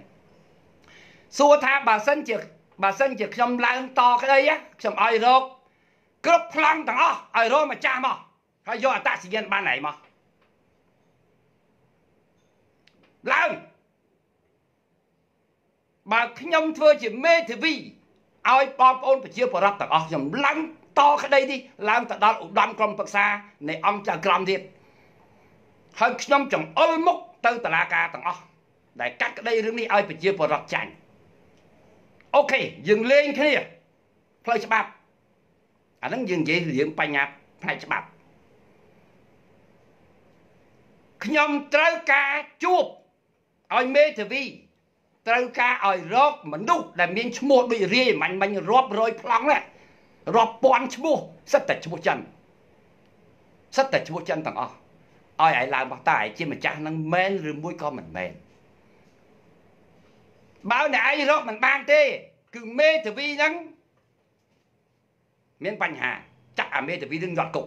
សួរថាបើសិនជាបើសិនជាខ្ញុំឡើងតក្តីខ្ញុំឲ្យរកគ្រប់ប្លង់ទាំងអស់ឲ្យរកម្ចាស់មកហើយយកអតសញ្ញាណបានណៃមកឡើងបើខ្ញុំធ្វើជាមេធាវី ឲ្យបងប្អូនប្រជាពលរដ្ឋទាំងអស់ខ្ញុំឡើងតក្តីនេះឡើងទៅដល់ឧត្តមក្រុមប្រឹក្សានៃអង្គចៅក្រមទៀតហើយខ្ញុំចង្អុលមុខទៅតុលាការទាំងអស់ដែលកាត់ក្តីរឿងនេះឲ្យប្រជាពលរដ្ឋចាញ់អូខេយើងលេងគ្នាផ្លូវច្បាប់អាហ្នឹងយើងនិយាយរឿងបញ្ញាផ្នែកច្បាប់ខ្ញុំត្រូវការជួបឲ្យមេធាវី ត្រូវការឲ្យរកមនុស្សដែលមានឈ្មោះដូចរាយមាញ់មាញ់រាប់រយប្លង់ណារាប់ពាន់ឈ្មោះសិតតែឈ្មោះចិនសិតតែឈ្មោះចិនទាំងអស់ឲ្យឯងឡើងបោះតើឯងជាម្ចាស់នឹងមែនឬមួយក៏មិនមែនបើអ្នកឯងរកមិនបានទេ គឺមេធាវីហ្នឹងមានបញ្ហាចាក់អាមេធាវីនឹងរត់គុក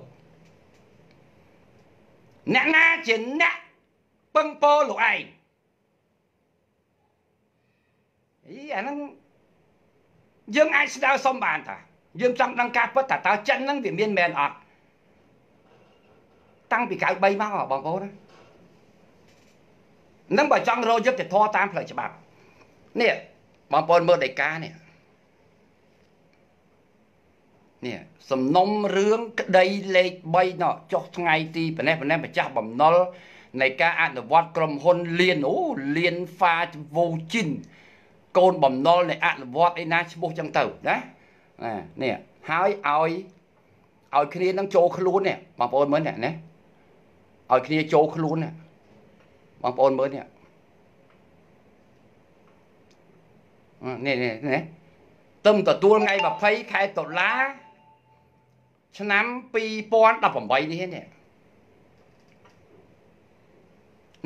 អ្នកណាជាអ្នកពឹងពោលោកឯង អីអាហ្នឹងយើងអាចស្ដៅសុំបានតាយើងចង់ដឹងការពិតថាតើចិនហ្នឹងវាមានមែនអត់តាំងពី93មកបងប្អូនណានឹងបើចង់រកយុទ្ធធរតាមផ្លូវច្បាប់នេះបងប្អូនមើលដីកានេះនេះសំណុំរឿងក្តីលេខ3ណោះចុះថ្ងៃទីប៉ុនេះប៉ុនេះម្ចាស់បំណុលនៃការអនុវត្តក្រុមហ៊ុនលៀនអូលៀនហ្វាវូជីន កូនបំណុលនៃអនុវត្តអីណាឈ្មោះចឹងទៅណានេះហើយឲ្យឲ្យគ្នានឹងចូលខ្លួននេះបងប្អូនមើលនេះណាឲ្យគ្នាចូលខ្លួននេះបងប្អូនមើលនេះនេះនេះនេះទឹមទទួលថ្ងៃ20ខែតុលាឆ្នាំ2018នេះនេះ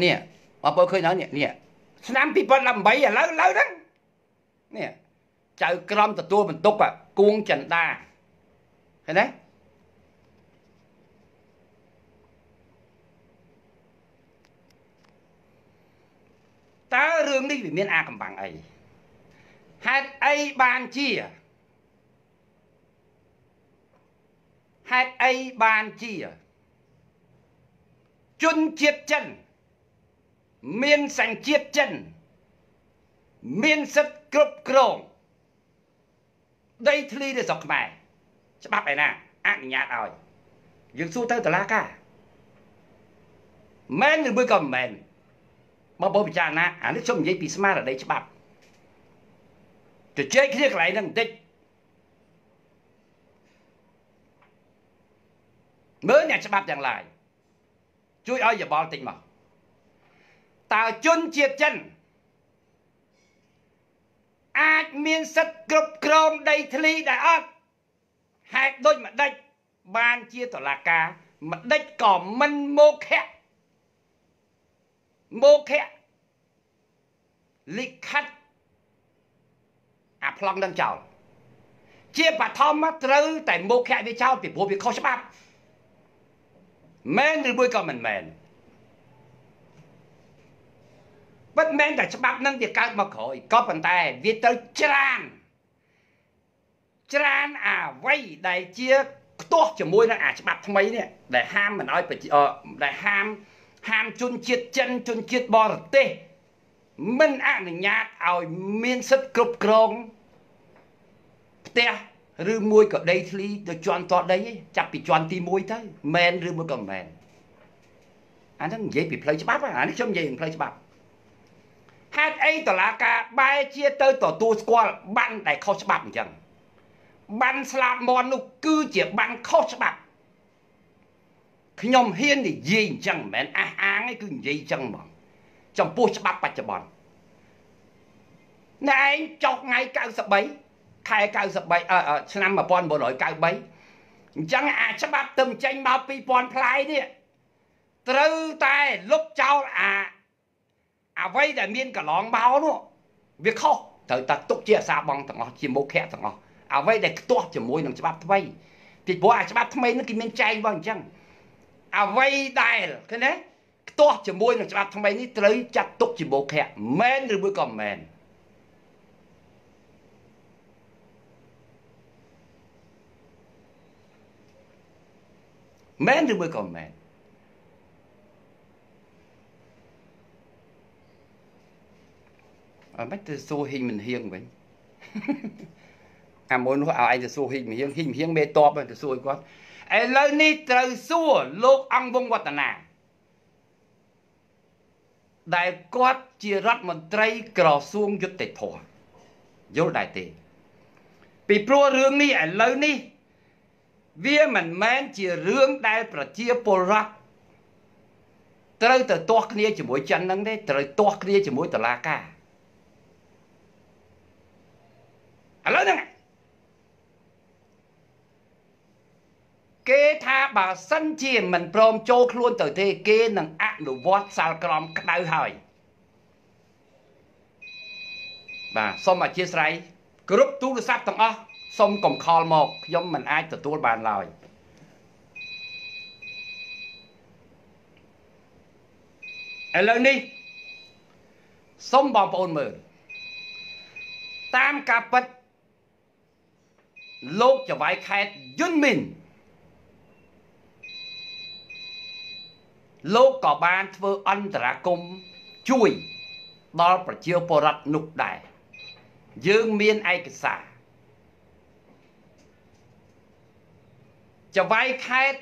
នេះបងប្អូនឃើញហើយនេះនេះឆ្នាំ2018ឥឡូវឥឡូវហ្នឹង នេះចៅក្រមទទួលបន្ទុកគួងចិន្តាឃើញទេតើរឿងនេះវាមានអាកំបាំងអីហេតុអីបានជាហេតុអីបានជាជនជាតិចិនមានសញ្ជាតិចិនមានសិទ្ធិ គ្រប់គ្រងដីធ្លីនៅស្រុកខ្មែរច្បាប់ឯណាអនុញ្ញាតឲ្យយើងសួរទៅតុលាការមែនឬមួយក៏មិនមែនបងប្អូនពិចារណាអានេះខ្ញុំនិយាយពីស្មារតីច្បាប់ជជែកគ្នាកន្លែងហ្នឹងបន្តិចមើលអ្នកច្បាប់ទាំងឡាយជួយឲ្យយោបល់តិចមកតើជនជាតិចិន អាចមានសិទ្ធិគ្រប់គ្រងដីធ្លីដែរអត់ហេតុដូចម្ដេចបានជាតឡាការម្ដេចក៏មិនមកខៈមកខៈលិខិតអាប្លង់នឹងចោលជាបឋមត្រូវតែមកខៈវាចោលពីព្រោះវាខុសច្បាប់មែនឬមួយក៏មិនមែន ពិតមែនតែច្បាប់នឹងវាកើតមកក្រោយក៏ប៉ុន្តែវាទៅច្រានច្រានអាវ័យដែលជាខ្ទាស់ជាមួយនឹងអាច្បាប់ថ្មីនេះដែលហាមមិនឲ្យដែលហាមហាមជនជាតិចិនជនជាតិបរទេសមិនអនុញ្ញាតឲ្យមានសិទ្ធិគ្រប់គ្រងផ្ទះឬមួយក៏ដីធ្លីទៅជន់តដីចាប់ពីជន់ទី1ទៅមែនឬមួយក៏មិនមែនអាហ្នឹងនិយាយពីផ្លូវច្បាប់អានេះខ្ញុំនិយាយពីផ្លូវច្បាប់ ហេតុអីតឡាការបែរជាទៅទទួលស្គាល់បានដែលខុសច្បាប់អញ្ចឹងបានស្លាប់មន់នោះគឺជាបានខុសច្បាប់ខ្ញុំហ៊ាននិយាយអញ្ចឹងមិនមែនអះអាងទេគឺនិយាយអញ្ចឹងហ្មងចំពោះច្បាប់បច្ចុប្បន្នណែឯងចុះថ្ងៃ93ខែ93ឆ្នាំ1993អញ្ចឹងអាច្បាប់ទៅចេញមក2000ផ្លាយនេះត្រូវតែលុបចោលអា អ្វីដែលមានកន្លងមកនោះវាខុសត្រូវតែទុកជាអាសាបងទាំងអស់ជាមុខៈទាំងអស់អ្វីដែលខ្ទាស់ជាមួយនឹងច្បាប់ថ្មីពីព្រោះអាច្បាប់ថ្មីនេះគេមានចែងមកអញ្ចឹងអ្វីដែលឃើញទេខ្ទាស់ជាមួយនឹងច្បាប់ថ្មីនេះត្រូវចាត់ទុកជាបោខៈមែនឬមួយក៏មិនមែនមែនឬមួយក៏មិនមែន អត់មិនទៅសួរហ៊ីងមិនហៀងវិញអាមុននោះឲ្យឯងទៅសួរហ៊ីងមិនហៀងហ៊ីងមិនហៀងមេតបទៅសួរគាត់ឥឡូវនេះត្រូវសួរលោកអង្គវងវឌ្ឍនាដែលគាត់ជារដ្ឋមន្ត្រីក្រសួងយុតិធធម៌យល់ដែរទេ ពីព្រោះរឿងនេះឥឡូវនេះ វាមិនមែនជារឿងដែលប្រជាពលរដ្ឋត្រូវទៅទាស់គ្នាជាមួយចិនហ្នឹងទេត្រូវទាស់គ្នាជាមួយតឡាការ ឥឡូវហ្នឹងគេថាបើសិនជាមិនព្រមចូលខ្លួនទៅទេ គេនឹងអនុវត្តសាលក្រមក្តៅហើយបាទសូមអធិស្ឋានគ្រប់ទូរស័ព្ទទាំងអស់សូមកុំខលមកខ្ញុំមិនអាចទទួលបានឡើយឥឡូវនេះសូមបងប្អូនមើលតាមការពិត លោកចវាយខេតយុនមីនលោកក៏បានធ្វើអន្តរាគមជួយដល់ប្រជាពលរដ្ឋនោះដែរយើងមានឯកសារចវាយខេត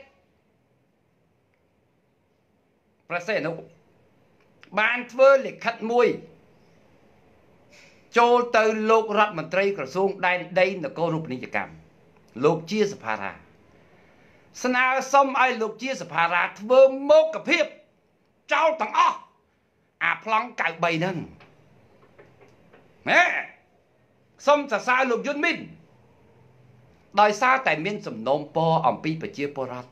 ប្រសេនុបានធ្វើលិខិតមួយ ចូលទៅលោករដ្ឋមន្ត្រីក្រសួងដែនដីនគររូបនីយកម្មលោកជាសភារាស្នើសុំឲ្យលោកជាសភារាធ្វើមុខភាពចោលទាំងអស់អាប្លង់93ហ្នឹងណែសុំសរសើរលោកយុនមីនដោយសារតែមានសំណូមពរអំពីប្រជាពលរដ្ឋ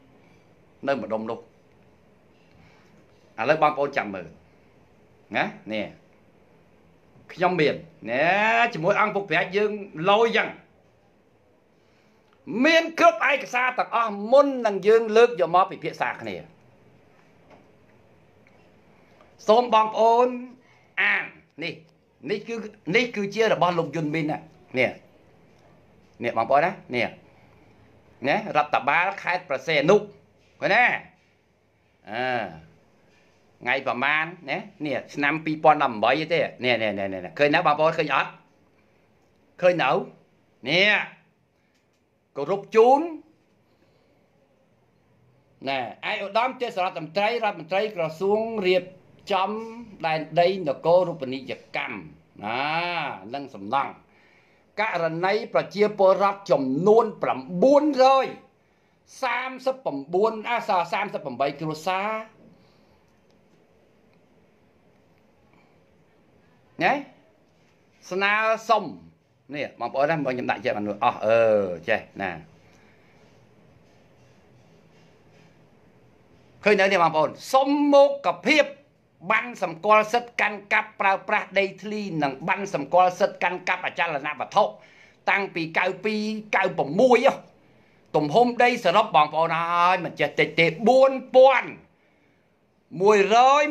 នៅម្ដុំនោះឥឡូវបងប្អូនចាំមើលណានេះ ខ្ញុំមានណែជាមួយអង្គពុកប្រាជ្ញយើងលយយ៉ាងមានគ្រប់ឯកសារទាំងអស់មុននឹងយើងលើកយកមកពិភាក្សាគ្នាសូមបងប្អូនអាននេះនេះគឺនេះគឺជារបស់លោកយុនមីននេះនេះបងប្អូនណានេះណារដ្ឋបាលខេត្តប្រសេនុឃើញណាអឺ ថ្ងៃប្រហែលណានេះឆ្នាំ2018ទេនេះនេះនេះឃើញណាបងប្អូនឃើញអត់ឃើញនៅនេះគោរពជូនណែឯឧត្តមទេសរដ្ឋមន្ត្រីរដ្ឋមន្ត្រីក្រសួងរៀបចំដែនដីនគររូបនីយកម្មណានឹងសំណង់ករណីប្រជាពលរដ្ឋចំនួន939អាសា38គ្រួសារ ណែស្នើសុំនេះបងប្អូនណាបងខ្ញុំដាក់ចេះបានអស់អឺចេះណាឃើញនៅនេះបងប្អូនសុំមុខភាពបានសម្គាល់សិទ្ធិកាន់កាប់ប្រើប្រាស់ដីធ្លីនិងបានសម្គាល់សិទ្ធិកាន់កាប់អចលនវត្ថុតាំងពី92 96ទំហំដីសរុបបងប្អូនហើយមិនចេះតិចទេ4127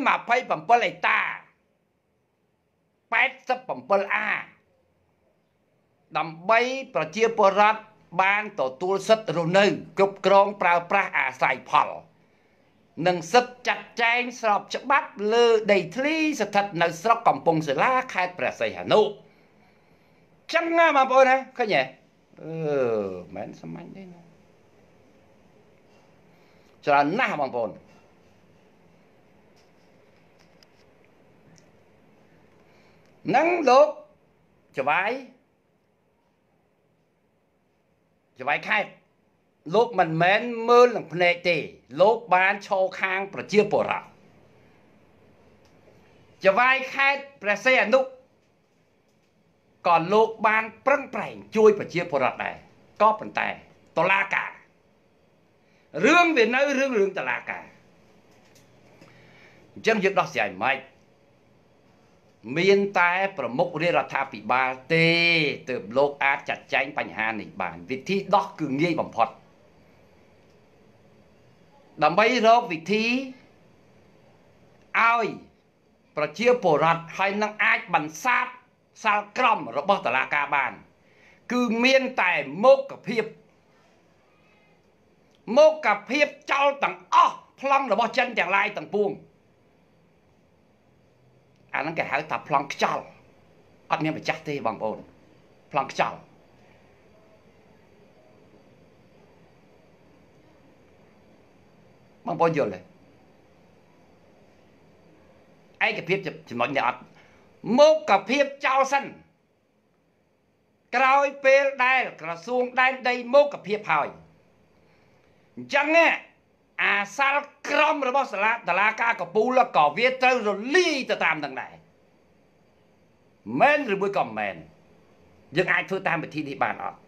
ហិកតា 87អាដើម្បីប្រជាពលរដ្ឋបានទទួលសិទ្ធិរស់នៅ គ្រប់គ្រងប្រើប្រាស់អាស្រ័យផល និងសិទ្ធិចាត់ចែងស្របច្បាប់លើដីធ្លីស្ថិតនៅស្រុកកំពង់សិលាខេត្តព្រះសីហនុចឹងណាបងប្អូនណាឃើញទេអឺមិនសាមញ្ញទេណាច្រើនណាស់បងប្អូន នឹងលោកច្បាយច្បាយខេត្តលោកមិនមែនមើលនឹងភ្នែកទេ លោកបានឈរខាងប្រជាពលរដ្ឋចវាយខេត្តព្រះសីហនុក៏លោកបានប្រឹងប្រែងជួយប្រជាពលរដ្ឋដែរក៏ប៉ុន្តែតឡាការរឿងវានៅរឿងរឿងតឡាការអញ្ចឹងយើងដោះស្រាយមិន មានតែប្រមុខរាជរដ្ឋាភិបាលទេទើបលោកអាចចាត់ចែងបញ្ហានេះបាន វិធីដោះគឺងាយបំផុតដើម្បីរកវិធីឲ្យប្រជាពលរដ្ឋហើយនឹងអាចបន្សាបសាលក្រមរបស់តុលាការបាន គឺមានតែមុខភាពមុខភាពចោលទាំងអស់ប្លង់របស់ចិនទាំងឡាយទាំងពួង អាហ្នឹងគេហៅថាប្លង់ខ្ចោលអត់មានម្ចាស់ទេបងប្អូនប្លង់ខ្ចោលបងប្អូនយល់ទេឯកភាពចំណុចនេះអត់មុខភាពចោលសិនក្រោយពេលដែលក្រសួងដែនដីមុខភាពហើយអញ្ចឹង អាសាលក្រមរបស់សាលាតឡាការកពូលក៏វាត្រូវរលាយទៅតាមនឹងដែរមែនឬមួយក៏មែនយើងអាចធ្វើតាមវិធីនេះបានអត់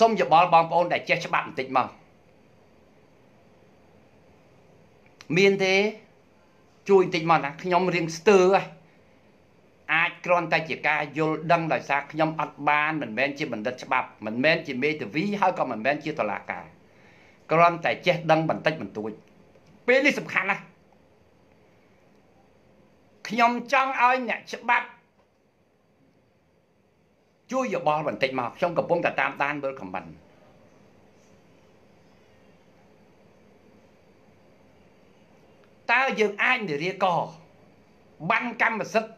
សូមយោបល់បងប្អូនដែលចេះច្បាប់បន្តិចមកមានទេជួយបន្តិចមកណាខ្ញុំរៀងស្ទើរហ៎ អាចគ្រាន់តែជាការយល់ដឹងដោយសារខ្ញុំអត់បានមិនមែនជាបណ្ឌិតច្បាប់មិនមែនជាមេធាវីហើយក៏មិនមែនជាតុលាការគ្រាន់តែចេះដឹងបន្តិចបន្តួចពេលនេះសំខាន់ណាស់ខ្ញុំចង់ឲ្យអ្នកច្បាប់ជួយយោបល់បន្តិចមកខ្ញុំកំពុងតែតាមដានមើលខមមិនតើយើងអាចនិរាកបានកម្មសិទ្ធិ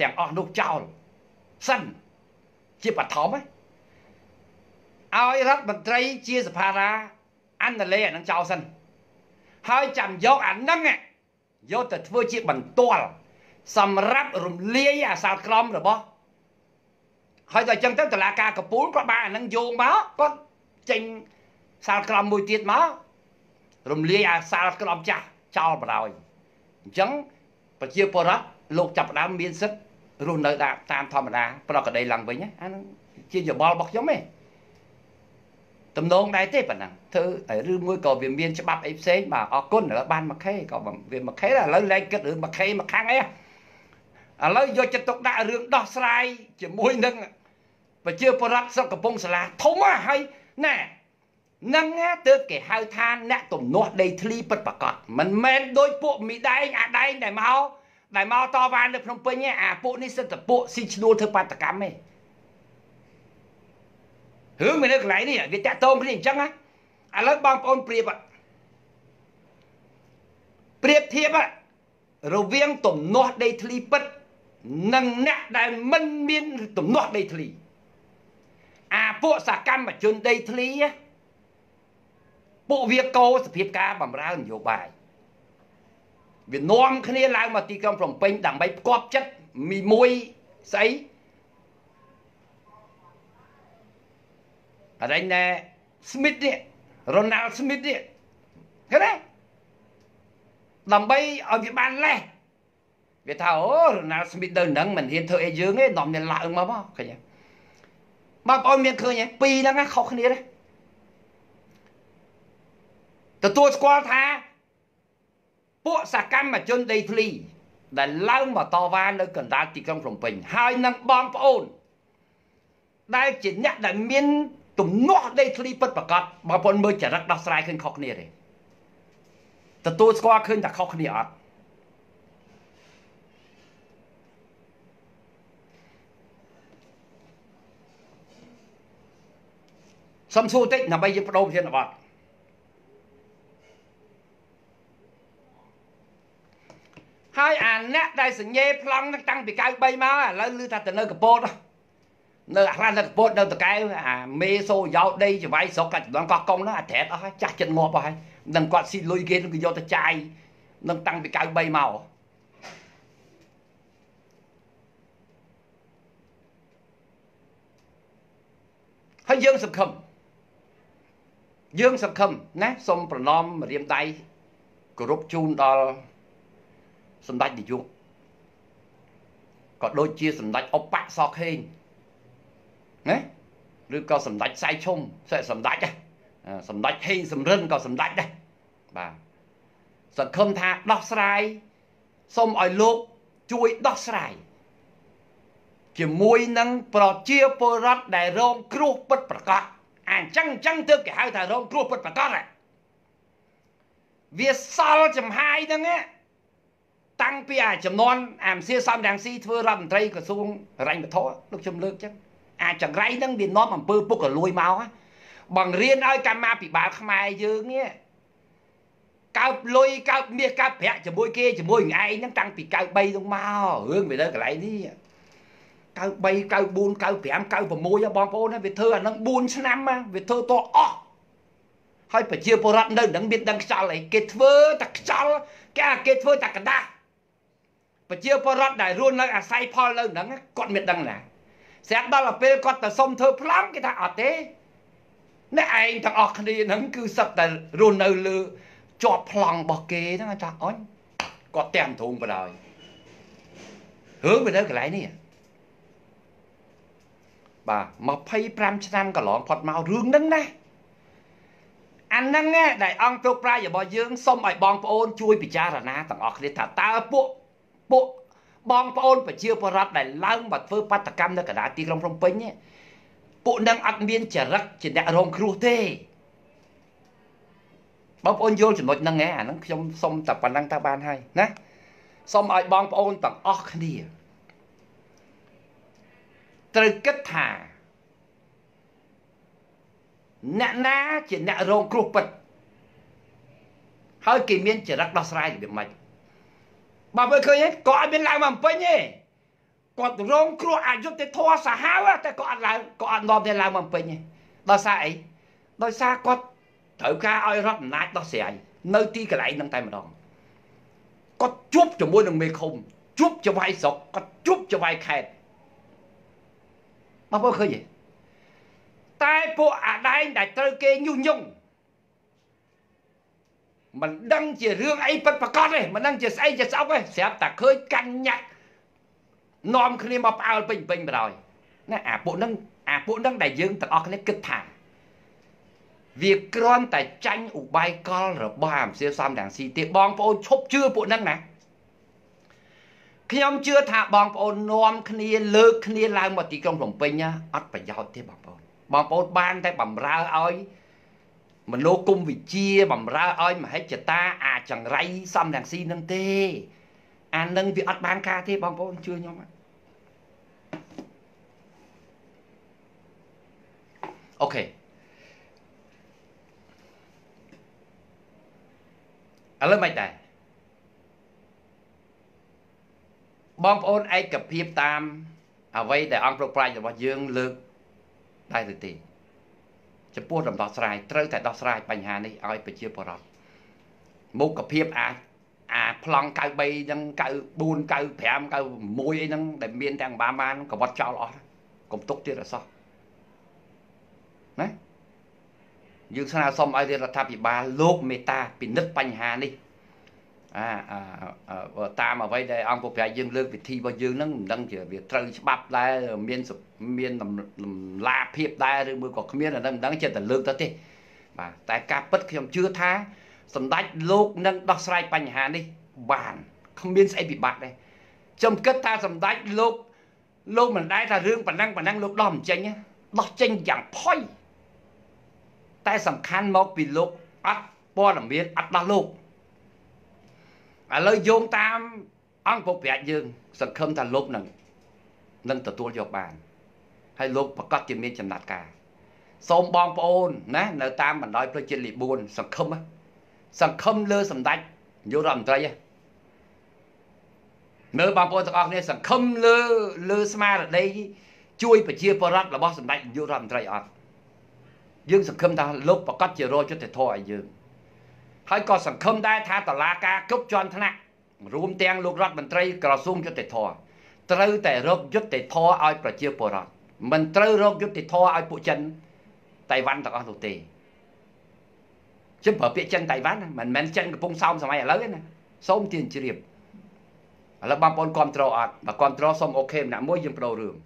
ទាំងអស់នោះចោលសិនជាបឋមឲ្យរដ្ឋមន្ត្រីជាសភារាអន្តលេអានឹងចោលសិនហើយចាំយកអានឹងយកទៅធ្វើជាបន្ទាល់សម្រាប់រំលាយអាសាលក្រមរបស់ហើយដល់អញ្ចឹងទៅតឡាការកពូលគាត់បានអានឹងយោងមកគាត់ចេញសាលក្រមមួយទៀតមករំលាយអាសាលក្រមចាស់ចោលបដ ாய் អញ្ចឹងប្រជាពលរដ្ឋលោកចាប់ផ្ដើមមានសិទ្ធិរស់នៅតាមធម្មតាប្រកដីឡើងវិញអានឹងជាយោបល់របស់ខ្ញុំទេតំណងដែរទេប៉ុណ្ណឹងធ្វើឬមួយក៏វាមានច្បាប់អីផ្សេងបាទអរគុណឥឡូវបានមួយខេក៏វាមួយខេឥឡូវលែងគិតរឿងមួយខេមួយខាងអីឥឡូវយកចិត្តទុកដាក់រឿងដោះស្រាយជាមួយនឹងប្រជាពលរដ្ឋស្រុកកំពង់សាឡាធំហើយណែនឹងទើបគេហៅថាអ្នកទំនាស់ដីធ្លីពិតប្រកបមិនមែនដោយពួកមីដែងអាដែងដែលមក ដែលមកតវ៉ានៅភ្នំពេញអាពួកនេះសិតតែពួកស៊ីឈ្នួលធ្វើបាតកម្មទេរឿងមាននៅកន្លែងនេះវាតាក់ទងគ្នាអញ្ចឹងណាឥឡូវបងប្អូនប្រៀបប្រៀបធៀបរវាងទំនាស់ដីធ្លីពិតនិងអ្នកដែលមិនមានទំនាស់ដីធ្លីអាពួកសកម្មជនដីធ្លីពួកវាកោសភាពការបំរើនយោបាយ វានាំគ្នាឡើងមកទីក្រុងភ្នំពេញដើម្បីផ្គប់ចិត្តមីមួយស្អីអរិញណែ Smith នេះ Ronald Smith នេះឃើញទេដើម្បីឲ្យវាបានលេះវាថាអូ Ronald Smith ទៅនឹងមិនហ៊ានធ្វើអីយើងទេនាំមានឡើងមកមកឃើញទេបងប្អូនមានឃើញទេពីរហ្នឹងខុសគ្នាទេទទួលស្គាល់ថា ពួកសកម្មជនដីធ្លី ដែលឡើងមកតវ៉ានៅកណ្ដាលទីក្រុងភ្នំពេញហើយនឹងបងប្អូន ដែលជាអ្នកដែលមានទំនាស់ដីធ្លីពិតប្រាកដបងប្អូនមើលចរិតដោះស្រាយឃើញខុសគ្នាទេទទួលស្គាល់ឃើញតែខុសគ្នាអត់សំសួរតិចដើម្បីយើងបដូរប្រធានបទ ហើយអាអ្នកដែលសញ្ញេប្លង់នឹងតាំងពី93មកឥឡូវឮថាទៅនៅកពតនៅអាខ្លះនៅកពតនៅតកែវអាមេសូយោដីចវាយស្រុកកាច់ចំណងកោះកុងហ្នឹងអាត្រែតអស់ហើយចាស់ចិត្តងាប់អស់ហើយនឹងគាត់ស៊ីលុយគេនឹងយកទៅចាយនឹងតាំងពី93មកហើយយើងសង្ឃឹមយើងសង្ឃឹមណាសូមប្រណមរៀមដៃគោរពជូនដល់ សម្ដេចនាយកក៏ដូចជាសម្ដេចអបៈសខេងណាឬក៏សម្ដេចសៃឈុំសម្ដេចសម្ដេចហេងសំរិនក៏សម្ដេចដែរបាទសង្ឃឹមថាដោះស្រាយសូមឲ្យលោកជួយដោះស្រាយជាមួយនឹងប្រជាពលរដ្ឋដែលរងគ្រោះពិតប្រាកដអញ្ចឹងអញ្ចឹងទើបគេហៅថារងគ្រោះពិតប្រាកដវាសល់ចំហាយហ្នឹងណា តាំងពីអាចំនួនអាមសៀសំរាំងស៊ីធ្វើរដ្ឋមន្ត្រីក្រសួងរញ្ញវត្ថុលោកខ្ញុំលើកចឹងអាចចង្រៃហ្នឹងវានាំអំពើពុករលួយមកបង្រៀនឲ្យកម្មាភិបាលខ្មែរយើងនេះកើបលុយកើបមាសកើបប្រាក់ជាមួយគេជាមួយនឹងឯងហ្នឹងតាំងពី93ហ្នឹងមករឿងវានៅកន្លែងនេះ93 94 95 96បងប្អូនវាធ្វើអាហ្នឹង4ឆ្នាំវាធ្វើតអស់ហើយប្រជាពលរដ្ឋនៅនឹងមានដឹងខ្យល់អីគេធ្វើតែខ្យល់គេគេធ្វើតែกระដាស់ ប្រជាពលរដ្ឋដែលរស់នៅអាស្រ័យផលនៅហ្នឹងគាត់មានដឹងណាស្រាប់ដល់ទៅពេលគាត់ទៅសុំធ្វើប្លង់គេថាអត់ទេអ្នកឯងទាំងអស់គ្នាហ្នឹងគឺសឹកតែរស់នៅលើជាប់ប្លង់របស់គេហ្នឹងថាអញគាត់ទាំងទ្រូងបដ ாய் រឿងវានៅកន្លែងនេះបាទ25ឆ្នាំកន្លងផុតមករឿងហ្នឹងណាអាហ្នឹងដែលអង្គព្រឹកប្រាយរបស់យើងសូមឲ្យបងប្អូនជួយពិចារណាទាំងអស់គ្នាថាតើពួក ពួកបងប្អូនប្រជាពលរដ្ឋដែលឡើងមកធ្វើបាតកម្មនៅកណ្ដាលទីក្រុងភ្នំពេញពួកនឹងអត់មានចរិតជាអ្នករងគ្រោះទេបងប្អូនយល់ចំណុចហ្នឹងឯងអាហ្នឹងខ្ញុំសុំតែប៉ុណ្ណឹងតើបានហើយណាសូមឲ្យបងប្អូនទាំងអស់គ្នាត្រូវគិតថាអ្នកណាជាអ្នករងគ្រោះពិតហើយគេមានចរិតដោះស្រាយរបៀបម៉េច បើមើលឃើញក៏អត់មានឡើងមកពេញទេគាត់រងគ្រោះអយុត្តិធម៌សាហាវតែក៏អត់ឡើងក៏អត់នាំទេឡើងមកពេញទេដោយសារអីដោយសារគាត់ត្រូវការឲ្យរដ្ឋអំណាចដោះស្រាយនៅទីកន្លែងហ្នឹងតែម្ដងគាត់ជួបជាមួយនឹងមេឃុំជួបចវាយស្រុកគាត់ជួបចវាយខេត្តបងប្អូនឃើញទេតែពួកអាដែងដែលត្រូវគេញុះញង់ មិនដឹងជារឿងអីពិតប្រកបទេមិនដឹងជាស្អីជាស្អុកទេស្រាប់តែឃើញកាញ់ញាក់នាំគ្នាមកផ្អើលពេញពេញបដ ாய் ណាអាពួកហ្នឹងអាពួកហ្នឹងដែលយើងទាំងអស់គ្នាគិតថាវាគ្រាន់តែចាញ់ឧបាយកលរបស់អាមសៀសំទាំងស៊ីទេបងប្អូនឈប់ជឿពួកហ្នឹងណាខ្ញុំជឿថាបងប្អូននាំគ្នាលើកគ្នាឡើងមកទីក្រុងភ្នំពេញអត់ប្រយោជន៍ទេបងប្អូនបងប្អូនបានតែបំរើឲ្យ មនោគមវិជាបំរើឲ្យមហិច្ឆតាអាចង្រៃសំរងស៊ីនឹងទេ អានឹងវាអត់បានការទេបងប្អូនជឿខ្ញុំអូខេឥឡូវមិនដែរបងប្អូនឯកភាពតាមអ្វីដែលអង្គប្រប្រាជ្ញរបស់យើងលើកដែរឬទេ ចំពោះដំណោះស្រាយត្រូវតែដោះស្រាយបញ្ហានេះឲ្យប្រជាពលរដ្ឋមុខភាពអាចអាប្លង់93ហ្នឹង94 95 96អីហ្នឹងដែលមានទាំងបាបានកវត្តចោលអស់កុំទុកទៀតអសោះណាយើងស្នើសុំឲ្យរដ្ឋាភិបាលលោកមេតាពិនិត្យបញ្ហានេះអា តាមអ្វីដែលអង្គប្រប្រាយយើងលើកវិធីរបស់យើងហ្នឹងមិនដឹងជាវាត្រូវច្បាប់ដែរមានមានតម្លាភាពដែរឬមួយក៏គ្មានអាហ្នឹងមិនដឹងចិត្តតែលើកទៅទេបាទតែការពិតខ្ញុំជឿថាសម្ដេចលោកនឹងដោះស្រាយបញ្ហានេះបានគ្មានស្អីពិបាកដែរខ្ញុំគិតថាសម្ដេចលោកលោកមិនដែរថារឿងប៉ុណ្ណឹងប៉ុណ្ណឹងលោកដោះមិនចេញដោះចេញយ៉ាងផុយតែសំខាន់មកពីលោកអត់ព័ត៌មានអត់ដោះលោក ឥឡូវយោងតាម អង្គពុកប្រាជ្ញយើង សង្ឃឹមថាលោកនឹងនឹងទទួលយកបានហើយលោកប្រកាសជាមានចំណាត់ការសូមបងប្អូនណានៅតាមបណ្ដោយផ្លូវជាតិលី4សង្ឃឹមសង្ឃឹមលើសម្ដេចនាយករដ្ឋមន្ត្រីនៅបងប្អូនទាំងអស់គ្នាសង្ឃឹមលើលើស្មារតីជួយប្រជាពលរដ្ឋរបស់សម្ដេចនាយករដ្ឋមន្ត្រីអត់យើងសង្ឃឹមថាលោកប្រកាសជារកយុទ្ធធរឲ្យយើង ហើយក៏សង្ឃឹមដែរថាតឡាការគ្រប់ជាន់ថ្នាក់រួមទាំងលោករដ្ឋមន្ត្រីក្រសួងយុតិធធត្រូវតែរកយុតិធធឲ្យប្រជាពលរដ្ឋមិនត្រូវរកយុតិធធឲ្យពួកចិនតៃវ៉ាន់ទាំងអស់នោះទេជិះប្រើពាក្យចិនតៃវ៉ាន់មិនមែនចិនកំពុងសោមសម័យឥឡូវទេណាសូមទានជ្រាបឥឡូវបងប្អូនគ្រប់ត្រូលអត់បើគ្រប់ត្រូលសូមអូខេម្នាក់មួយយើងបដូររឿង